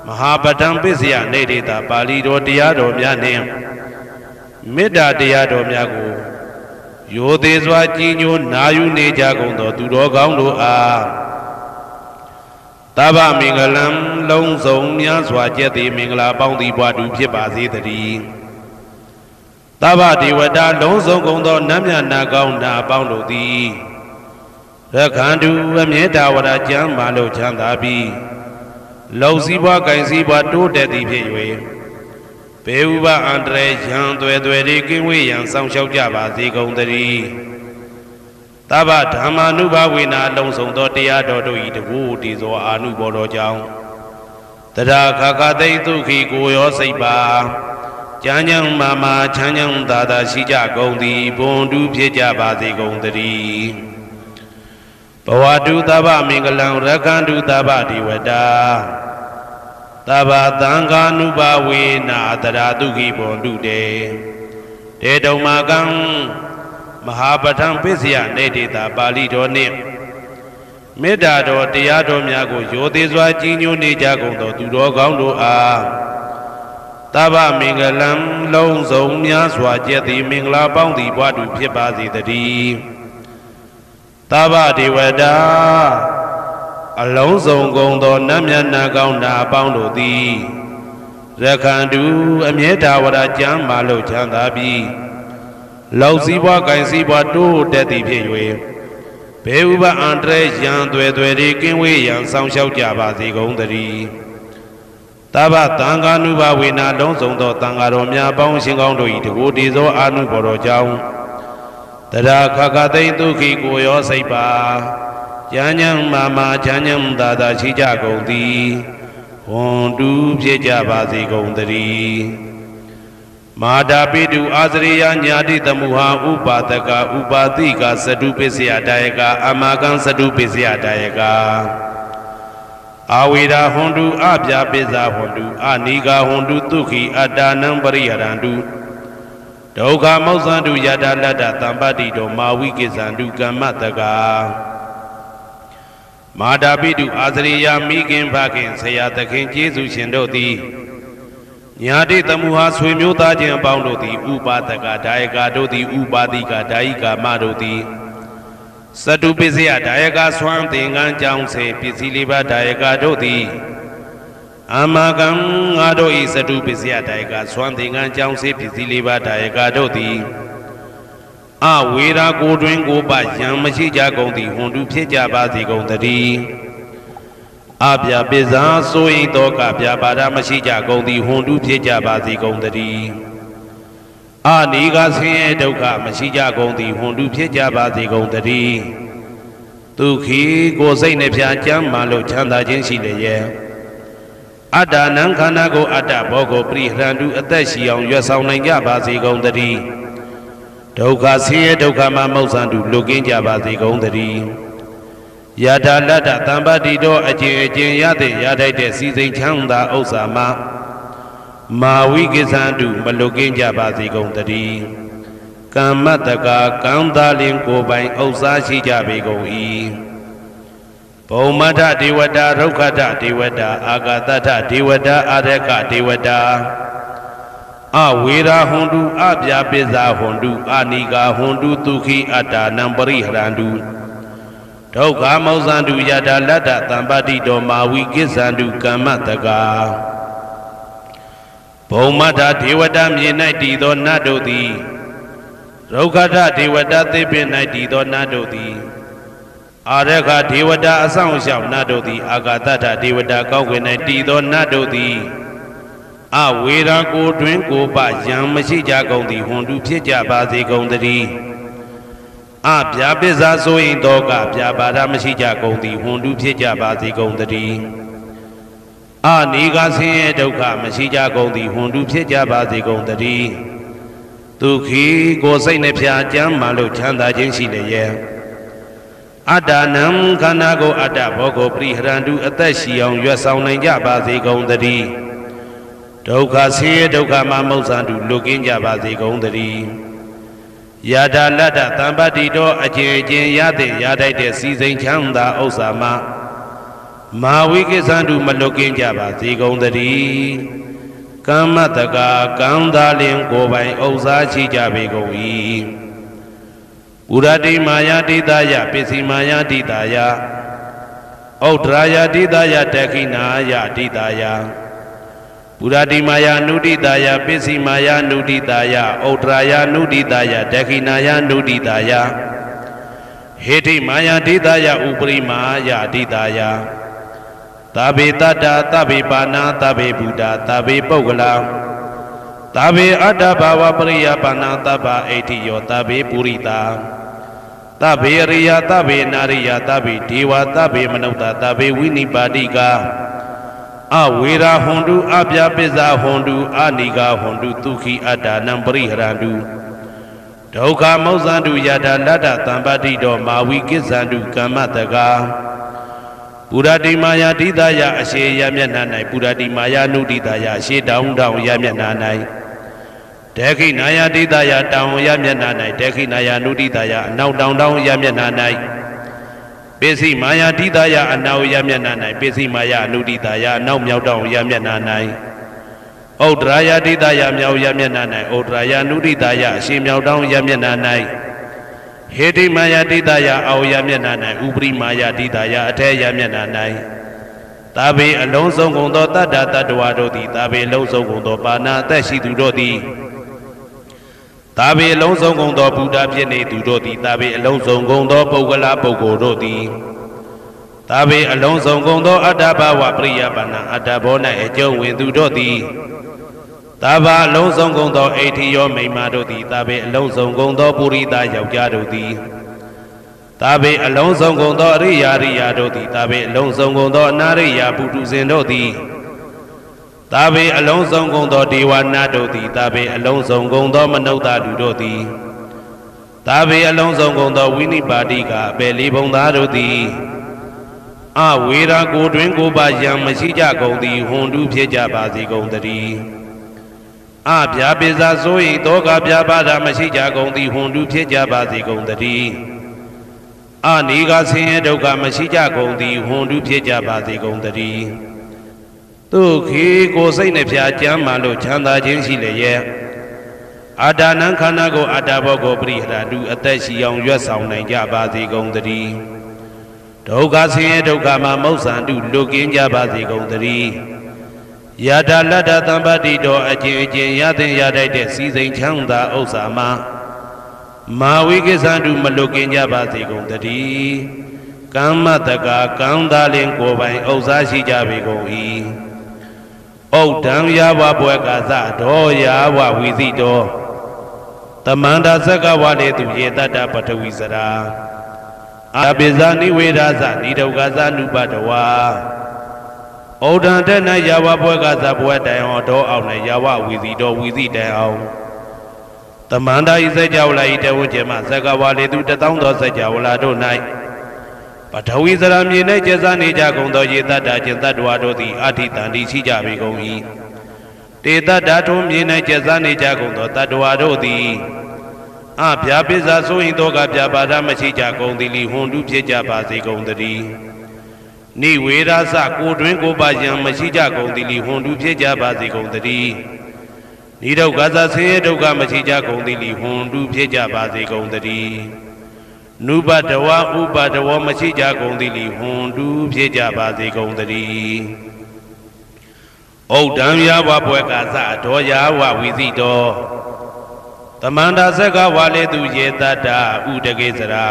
မဟာပတံပစ္စယနေတေတာပါဠိတော်တရားတော်များနှင့်မေတ္တာတရားတော်များကိုရိုသေးစွာကြည်ညိုနာယူနေကြကုန်သောသူတော်ကောင်းတို့အား တဗ္ဗမင်္ဂလံလုံးစုံများစွာကျက်သည်မင်္ဂလာပေါင်းသည်ဘွားတူဖြစ်ပါစေတည်းတဗ္ဗဒေဝတာလုံးစုံကုန်သောနတ်မြတ်နာကောင်းနာပေါင်းတို့သည်ရခန္တုအမြဲတာဝရကျမ်းမာလို့ချမ်းသာပြီးလုံစည်းပွားကင်စည်းပွားတိုးတက်သည်ဖြစ်၍ဘေဥပအန္တရာယ်ရန်သွဲသွဲတွေကင်းဝေးရန်စောင့်ရှောက်ကြပါစေကုန်သတည်း တဗ္ဗဓမ္မာနုဘဝေနာလုံးစုံသောတရားတော်တို့၏တကူတည်သောအာနုဘောတော်ကြောင့်တရာခခသိဒုက္ခိကိုရောစိတ်ပါကျမ်းညံမာမာချမ်းညံသာသာရှိကြကုန်သည်ဘွန်တူဖြစ်ကြပါစေကုန်သတည်းဘဝတုသဗ္ဗမင်္ဂလံရက္ခန္တုသဗ္ဗဒေဝတာသဗ္ဗသံဃာနုဘဝေနာတရာတုခိဘွန်တုတေတေတုံမာကံ မဟာပဋ္ဌံပစ္စယနေတေတာပါဠိတော်နှင့်မေတ္တာတော်တရားတော်များကိုရိုသေစွာကြီးညိုနေကြကုန်သောသူတော်ကောင်းတို့အားသဗ္ဗမင်္ဂလံလုံးစုံများစွာကျက်သည်မင်္ဂလာပေါင်းသည်ဘွားတူဖြစ်ပါစေတည်းသဗ္ဗဒေဝတာအလုံးစုံကုန်သောနတ်မြတ်နာကောင်းနာအပေါင်းတို့သည်ရခန္တုအမြဲတာဝရကျမ်းမာလို့ချမ်းသာပြီး လောက်စည်းပွားကင်စည်းပွားတိုးတက်သည်ဖြစ်၍ဘေဥပအန္တရရန်သွဲသွဲတွေကင်းဝေးရန်ဆောင်လျှောက်ကြပါစေကုန်သတည်းတဗ္ဗသံဃာနုဘဝေနာလုံးစုံသောတန်ဃာတော်များပေါင်းရှင်ကောင်းတို့၏တကူတည်သောအာနုဘော်တော်ကြောင့်တရာခခသိမ့်ဒုက္ခိကိုရောစိတ်ပါကျမ်းညံမာမာချမ်းညံသာသာရှိကြကုန်သည်ဝန်တူဖြစ်ကြပါစေကုန်သတည်း မာတာပိတုအာစရိယညာတိတမှုဟာဥပါဒကဥပါတိကသတုပစ္စယတယကအမာကံသတုပစ္စယတယကအာဝေရာဟွန်တုအပြာပိဇာဟွန်တုအနိဂါဟွန်တုဒုက္ခိအတ္တနံပရိယရန္တုဒုက္ခမောဇ္ဇန္တုယတာလတ္တတမ္ပတိတောမာဝိကိဇန္တုကမ္မတကာမာတာပိတုအာစရိယာမိခင်ဖခင်ဆရာသခင်ကျေးဇူးရှင်တို့သည် ညာတိတမှုဟာဆွေမျိုးသားချင်းအပေါင်းတို့သည်ဥပါဒကဒါယကာတို့သည်ဥပါတိကဒါယိကာမတို့သည်စတုပစ္စယဒါယကဆွမ်းသင်္ကန်းကြောင်းစေပစ္စည်းလေးပါးဒါယကတို့သည်အမကံငါတို့ဤစတုပစ္စယဒါယကဆွမ်းသင်္ကန်းကြောင်းစေပစ္စည်းလေးပါးဒါယကတို့သည်အဝေရာကိုတွင်ကိုပယံမရှိကြကုန်သည်ဟွန်တုဖြစ်ကြပါစေကုန်တည်း အပြပိဇာဆိုရင်တော့ကပြပါဒမရှိကြကုန်သည်ဟွန်တုဖြစ်ကြပါစေကုန်တည်းအာနီကဆင်းရဲဒုက္ခမရှိကြကုန်သည်ဟွန်တုဖြစ်ကြပါစေကုန်တည်းဒုက္ခိကိုယ်စိတ်နှပြကြမ်းမှလို့ချမ်းသာခြင်းရှိလျက်အတ္တနံခန္ဓာကိုအတ္တဘောကိုပရိဟရန္တုအသက်ရှိအောင်ရွတ်ဆောင်နိုင်ကြပါစေကုန်တည်းဒုက္ခဆင်းရဲဒုက္ခမှမௌဆန်တုလွတ်ကင်းကြပါစေကုန်တည်း ယတာလတ္တတံပတိတော်အကျင့်အကျင့်ရတဲ့ရထိုက်တဲ့စီစိန်ချမ်းသာဥစ္စာမှာမာဝိကိသန္တုမလွတ်ကင်းကြပါစေကုန်တည်းကမ္မတကာကံသားလင်ကိုယ်ပိုင်ဥစ္စာရှိကြပေကုန်၏ဘုံမထဒေဝတာရုက္ခထဒေဝတာအာဂတထဒေဝတာအာရကဒေဝတာအဝေရာဟွန်တုအပြာပိဇာဟွန်တုအာနိကာဟွန်တုဒုခိအတ္တနံပရိဟရန္တု ဒုက္ခမောဇန္တုယတာလတ္တတံပတိတော်မာဝိကိစ္ဆန္တုကမ္မတကာဘုံမထဒေဝတာမြေ၌တည်သောနတ်တို့သည်ရုက္ခထဒေဝတာသေပင်၌တည်သောနတ်တို့သည်အာရခဒေဝတာအဆောင်ရှောက်နတ်တို့သည်အာဂတထဒေဝတာကောင်းကင်၌တည်သောနတ်တို့သည်အဝေရာကိုတွင်ကိုပယံမရှိကြကုန်သည်ဟွန်တုဖြစ်ကြပါစေကုန်တည်း အပြာပစ္စာဆိုရင်တော့ကပြာပါဒမရှိကြကုန်သည်ဟွန်တုဖြစ်ကြပါစေကုန်တည်းအနေကဆင်းရဲဒုက္ခမရှိကြကုန်သည်ဟွန်တုဖြစ်ကြပါစေကုန်တည်းဒုက္ခိကိုစိတ်နှဖျားကြမ်းမှလို့ချမ်းသာခြင်းရှိလျက်အတ္တနံခန္ဓာကိုအတ္တဘောကိုပရိဟရန္တုအသက်ရှိအောင်ရွတ်ဆောင်နိုင်ကြပါစေကုန်တည်းဒုက္ခဆင်းရဲဒုက္ခမှမုတ်ဆန်တုလွတ်ကင်းကြပါစေကုန်တည်း ယတာလတ္တတံပတ္တိတော်အကျဉ်အကျဉ်ရတဲ့ရထိုက်တဲ့စီစိန်ချမ်းသာဥစ္စာမှာမာဝိကိသန္တုမလွတ်ကင်းကြပါစေကုန်တည်းကမ္မတကာကံသာလင်ကိုယ်ပိုင်ဥစ္စာရှိကြပေကုန်၏ပုရတိမာယာတိတယပစ္စည်းမာယာတိတယဩဒရာယတိတယတခိနာယတိတယ ပုရတိမာယာနုတိတာယပစ္စည်းမာယာနုတိတာယဩဒရာယနုတိတာယဒခိနာယနုတိတာယဟေတိမာယာတိတာယဥပရိမာယာတိတာယသဗ္ဗေတတ္တာသဗ္ဗေပါဏာသဗ္ဗေဘုဒ္ဓသဗ္ဗေပုဂ္ဂလာသဗ္ဗေအတ္တဘာဝပရိယပါဏာသဗ္ဗအိဋ္ဌိယောသဗ္ဗေပုရိတာသဗ္ဗေရိယသဗ္ဗေနာရိယသဗ္ဗေဒေဝသဗ္ဗေမနုဿသဗ္ဗေဝိနိပါတိကာ အဝေရာဟွန်တုအပြပိဇာဟွန်တုအာနိကာဟွန်တုဒုခိအတ္တနံပရိဟရန္တုဒုက္ခမောဇန္တုယတာလတ္တတံပတိတော်မာဝိကိစ္ဆန္တုကမ္မတကာပုရတိမာယာတိတယအရှိယမျက်နှာ၌ပုရတိမာယာနုတိတယအရှိတောင်းတောင်းယမျက်နှာ၌ဒေခိနာယာတိတယတောင်းယမျက်နှာ၌ဒေခိနာယာနုတိတယအနောက်တောင်းတောင်းယမျက်နှာ၌ ပိစိမာယာတိတာယအနောက်ရမျက်နှာ၌ပိစိမာယာအနုတိတာယအနောက်မြောက်တောင်ရမျက်နှာ၌ဩဒရာယတိတာယမြောက်ရမျက်နှာ၌ဩဒရာယနုတိတာယအရှင်မြောက်တောင်ရမျက်နှာ၌ဟေတိမာယာတိတာယအောက်ရမျက်နှာ၌ဥပရိမာယာတိတာယအထက်ရမျက်နှာ၌သာဘေအလုံးစုံကုန်သောတတ္တတတ္တဝါတို့သည်သာဘေလုံးစုံကုန်သောပါဏာအသက်ရှိသူတို့သည် သာဘေအလုံးစုံကုန်သောဘုရားဖြစ်နေသူတို့သည်သာဘေအလုံးစုံကုန်သောပုဂ္ဂလာပုဂ္ဂိုလ်တို့သည်သာဘေအလုံးစုံကုန်သောအတ္တဘဝပရိယပါဏအတ္တဘော၌အကျုံးဝင်သူတို့သည်သာဘာအလုံးစုံကုန်သောအိဋ္ဌိယောမိမ္မာတို့သည်သာဘေအလုံးစုံကုန်သောပုရိသယောက်ျားတို့သည်သာဘေအလုံးစုံကုန်သောအရိယာရိယာတို့သည်သာဘေအလုံးစုံကုန်သောအနာရိယာပုထုဇဉ်တို့သည်သာ ဘေအလုံးစုံကုန်သောဒေဝနာတို့သည်သာဘေအလုံးစုံကုန်သောမနုဿလူတို့သည်သာဘေအလုံးစုံကုန်သောဝိနိပါတိကအပေလေးဘုံသားတို့သည်အဝေရာကိုတွင်ကိုပါယံမရှိကြကုန်သည်ဟွန်တုဖြစ်ကြပါစေကုန်တည်းအဗျာပိဇာဆို၏တောကဗျာပါဒမရှိကြကုန်သည်ဟွန်တုဖြစ်ကြပါစေကုန်တည်းအနိကဆင်းရဲဒုက္ခမရှိကြကုန်သည်ဟွန်တုဖြစ်ကြပါစေကုန်တည်း ဒုက္ခိကိုစိတ်နှဖျားကြမ်းမှလို့ချမ်းသာခြင်းရှိလျက်အာဒါနံခန္ဓာကိုအာတာဘောကိုပရိဟရာတုအသက်ရှိအောင်ရွတ်ဆောင်နိုင်ကြပါစေကုန်သတည်းဒုက္ခဆင်းရဲဒုက္ခမှာမௌဆန်တုလွတ်ကင်းကြပါစေကုန်သတည်းယတာလတ္တသံပတိတော်အကျဉ်အကျဉ်ရသင်ရတတ်တဲ့စီစိန်ချမ်းသာဥစ္စာမှာမာဝိကိသန္တုမလွတ်ကင်းကြပါစေကုန်တည်းကမ္မတကာကံသာလင်ကိုယ်ပိုင်ဥစ္စာရှိကြပေကုန်၏ ဩဒံယာဝဘွယ်ကာသဒောယာဝဝီသိတော်တမန္တာဇက်ကဝလေသူရေတတ္တပထဝီစရာအာပိဇာနိဝေဒာသနိဒုက္ခသနုပတဝါဩဒံတဲ့၌ယာဝဘွယ်ကာသဘွယ်တိုင်အောင်ဒောအောင်၌ယာဝဝီသိတော်ဝီသိတိုင်အောင်တမန္တာဤစัจ java လာဤတဝုကျေမဇက်ကဝါလေသူတထောင်သောစัจ java လာတို့၌ ပထဝီစရာမြေ၌ကျဇာနေကြကုန်သောရေတ္တာကျင်တ္တဝါတို့သည်အာထိတန်တိရှိကြပေကုန်၏တေတ္တဓာထုမြေ၌ကျဇာနေကြကုန်သောတတ္တဝါတို့သည်အဗျာပိဇာဆိုရင်တော့ကဗျာပါဒမရှိကြကုန်သည်လီဟွန်တုဖြစ်ကြပါစေကုန်တည်းနိဝေရသကိုတွင်ကိုပါယံမရှိကြကုန်သည်လီဟွန်တုဖြစ်ကြပါစေကုန်တည်းဤဒုက္ခသဆင်းရဲဒုက္ခမရှိကြကုန်သည်လီဟွန်တုဖြစ်ကြပါစေကုန်တည်း နုပတဝဥပတဝမရှိကြကုန်သည်လီဟွန်တုဖြစ်ကြပါစေကုန်တည်းဩဒံယာဝဘွယ်ကာသဒောယာဝဝီသိတောတမန္တာဆက်ကဝါလေသူယေတတ္တဥတကေစရာ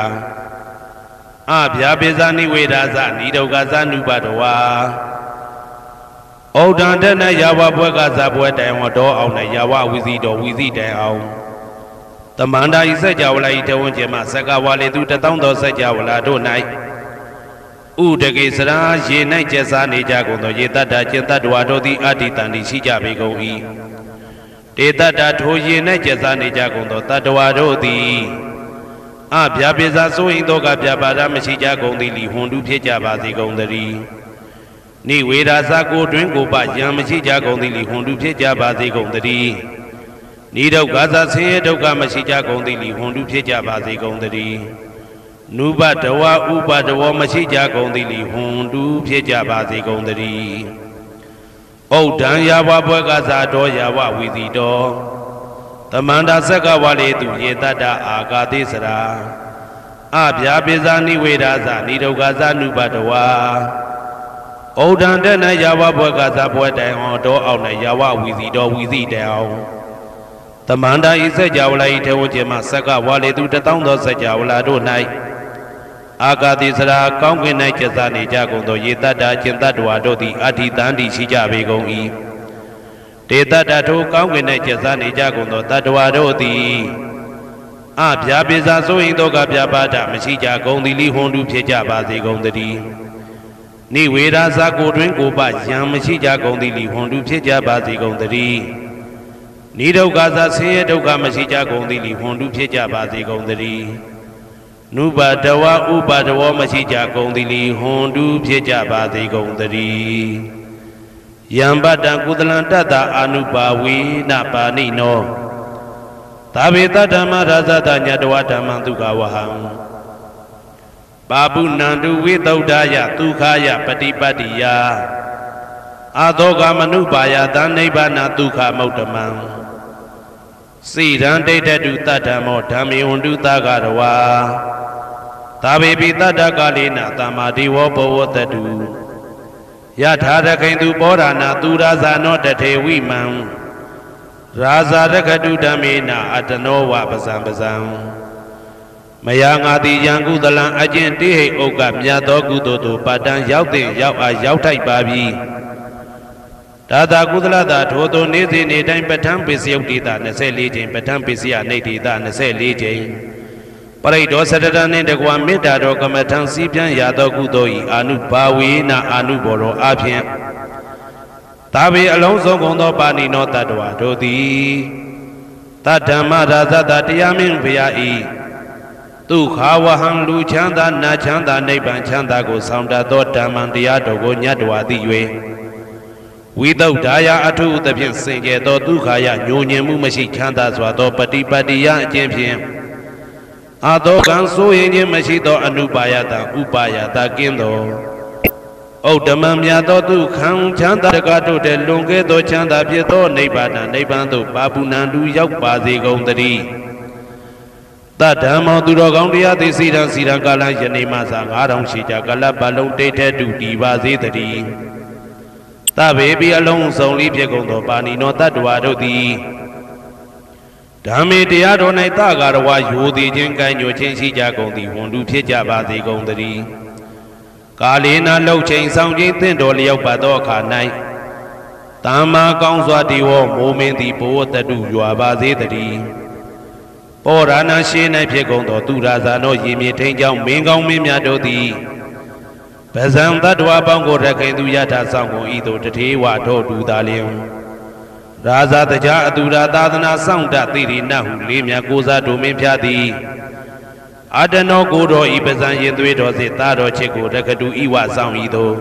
အဗျာပိဇာနိဝေဒာသနိဒုက္ခသနုပတဝါဩဒံတနယာဝဘွဲကဇဘွဲတိုင်ဝတော်အောင်နဲ့ယာဝဝီစီတော်ဝီစီတိုင်အောင်တ မန္တာဤစัจ java လာဤတဝန်းကျင်မှာစကဝါလေသူတထောင်သောစัจ java လာတို့၌ဥဒကေစရာရေ၌ကျက်စားနေကြကုန်သောရေတ္တကျင်တ္တဝါတို့သည်အတ္တိတန်တိရှိကြပေကုန်၏တေတ္တထိုရေ၌ကျက်စားနေကြကုန်သောတတ္တဝါတို့သည်အဗျာပိစာဆိုရင်တော့ကဗျာပါဒမရှိကြကုန်သည်လီဟွန်တုဖြစ်ကြပါစေကုန်သတည်းနိဝေဒာသကိုတွင်ကိုပယံမရှိကြကုန်သည်လီဟွန်တုဖြစ်ကြပါစေကုန်သတည်း နိဒုက္ခသဆင်းရဲဒုက္ခမရှိကြကုန်သည်လီဟွန်တုဖြစ်ကြပါစေကုန်သတည်းနုပတဝဥပတဝမရှိကြကုန်သည်လီဟွန်တုဖြစ်ကြပါစေကုန်သတည်းဩဒံယာဝဘွဲကသာတော်ယာဝဝီစီတော်တမန္တာဆက်ကဝါလေသူရေတတ္တအာကာတိစရာအဗျာပိဇာနိဝေဒာသနိဒုက္ခသနုပတဝါဩဒံတဲ့၌ယာဝဘွဲကသာဘွဲတိုင်အောင်တော်အောင်၌ယာဝဝီစီတော်ဝီစီတိုင်အောင် တမန္တာဤစัจ java လာဤထေဝကျေမဆက်ကဝါလေသူတထောင်သောစัจ java လာတို့၌အာဂတိစရာကောင်းကင်၌ကျစားနေကြကုန်သောရေတတ္တာကျင်တတ္တဝါတို့သည်အဋ္ဌိတန်တိရှိကြပေကုန်၏တေတတ္တထိုကောင်းကင်၌ကျစားနေကြကုန်သောတတ္တဝါတို့သည်အဗျာပိစာဆိုရင်တော့ကဗျာပါဒမရှိကြကုန်သည်လိဟွန်တုဖြစ်ကြပါစေကုန်တည်းနိဝေဒာစာကိုတွင်ကိုပယံမရှိကြကုန်သည်လိဟွန်တုဖြစ်ကြပါစေကုန်တည်း နိဒုက္ခသာဆင်းရဲဒုက္ခမရှိကြကုန်သည်လိဟွန်တုဖြစ်ကြပါစေကုန်တည်းနုပါတဝဥပါတဝမရှိကြကုန်သည်လိဟွန်တုဖြစ်ကြပါစေကုန်တည်းယံပတံကုသလံတတ္တအာနုပါဝေနပါဏိနောသာဝေတဓမ္မရာဇတညတဝဓမ္မံဒုက္ခဝဟံပါပုဏန္တုဝိသုဒ္ဓယဒုက္ခယပฏิပတ္တိယအာသောကမနုပါယသနိဗ္ဗာနဒုက္ခမௌတမံ စိရန်ဒိဋ္ဌတုတတ္ဓမောဓမ္မေဝန္တုသကရဝါသာဝေပိတတ္တကာလိနသမ္မာဒီဝဘောဝတတုယထာရခိန်သူပောဓာနာသူရာဇာနောတထေဝိမံရာဇာရခတုဓမ္မေနအတနောဝပဇံပဇံမယာငါတိယံကုသလံအကျင့်တိဟိဥက္ကမြတ်သောကုသိုလ်တို့ပါတံရောက်တဲ့ရောက်အားရောက်ထိုက်ပါပြီ ဒါသာကုသလတာထိုသို့နေ့စဉ်နေ့တိုင်းပဋ္ဌာန်းပစ္စယုတ်တိတာ24ကြိမ်ပဋ္ဌာန်းပစ္စယနေတိတာ24ကြိမ်ပရိဒောသတတနှင့်တကွာမေတ္တာတော်ကမ္မထံစီးပြန်ရသောကုသိုလ်ဤအာနုဘာဝေနအာနုဘောရောအဖြင့်သာဝေအလုံးစုံကုန်သောပါဏိနောတတ္တဝါတို့သည်တဓမ္မရာဇတတရားမင်းဘုရားဤဒုက္ခဝဟံလူချမ်းသာနာချမ်းသာနိဗ္ဗာန်ချမ်းသာကိုဆောင်တတ်သောဓမ္မံတရားတော်ကိုညတ်တော်သိ၍ ဝိတုဒ္ဓါယအထုသဖြင့်စင်ကြယ်သောဒုက္ခယညိုညင်မှုမရှိချမ်းသာစွာသောပฏิပတ္တိယအကျင့်ဖြင့်အာသောကံဆိုရင်ခြင်းမရှိသောအနုပါယတဥပါယတကင်းသောဩဓမ္မမြတ်သောသူခံချမ်းသာတကားတို့တဲ့လွန်ကဲသောချမ်းသာဖြစ်သောနိဗ္ဗာန်နိဗ္ဗာန်သို့ပါပုဏ္ဏတူရောက်ပါစေကုန်သတည်းတတ္ဓမ္မောသူတော်ကောင်းတရားသိစီရန်စီရန်ကာလယနေ့မှသာ9000ရှိကြကလပ်ပတ်လုံးတိတ်ထဲတူတည်ပါစေတည်း တဗေပိအလုံးစုံလေးဖြစ်ကုန်သောပါဏိနောတတ္တဝါတို့သည်ဓမ္မေတရားတော်၌တကာရဝယူသည်ချင်းကံညိုချင်းရှိကြကုန်သည်ဝန်တုဖြစ်ကြပါစေကုန်သတည်းကာလေနာလှုပ်ချိန်ဆောင်ခြင်းတင့်တော်လျောက်ပါသောအခါ၌တမ္မာကောင်းစွာဒီဝမိုးမင်းသည်ဘိုးတတုရွာပါစေတည်းပောရဏရှေ၌ဖြစ်ကုန်သောသူရာဇာသောရေမြေထိန်ကြောင့်မင်းကောင်းမင်းများတို့သည် ပဇံတတ္တဝအပေါင်းကိုရခိုင်သူယထာဆောင်ကုန်ဤသို့တထေဝထောတူသာလျင်ရာဇာတကြားအတူရာသာသနာစောင့်တသိရိနဟုလေးမြတ်ကိုစားဒုမင်းဖျားသည်အတနောကိုတော်ဤပဇံရင်သွေးတော်စေတာတော်ချစ်ကိုတက္ကတူဤဝဆောင်ဤသို့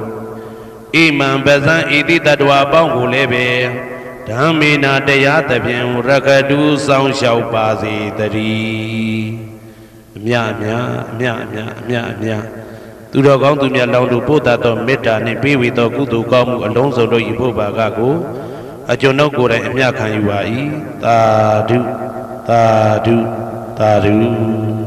ဣမံပဇံဤတိတတ္တဝအပေါင်းကိုလည်းပဲဓမ္မေနာတရားသဖြင့်ရက္ခတူဆောင်လျှောက်ပါစေတည်းအမြအမြအမြအမြအမြအမြ သူတော်ကောင်းသူမြတ်လောင်းတို့ပို့တတ်သောမေတ္တာနှင့်ပေးဝေသောကုသိုလ်ကောင်းမှုအလုံးစုံတို့ဤဖို့ပါကကိုအကျွန်ုပ်ကိုယ်တိုင်အမြခံယူပါ၏သာဓုသာဓုသာဓု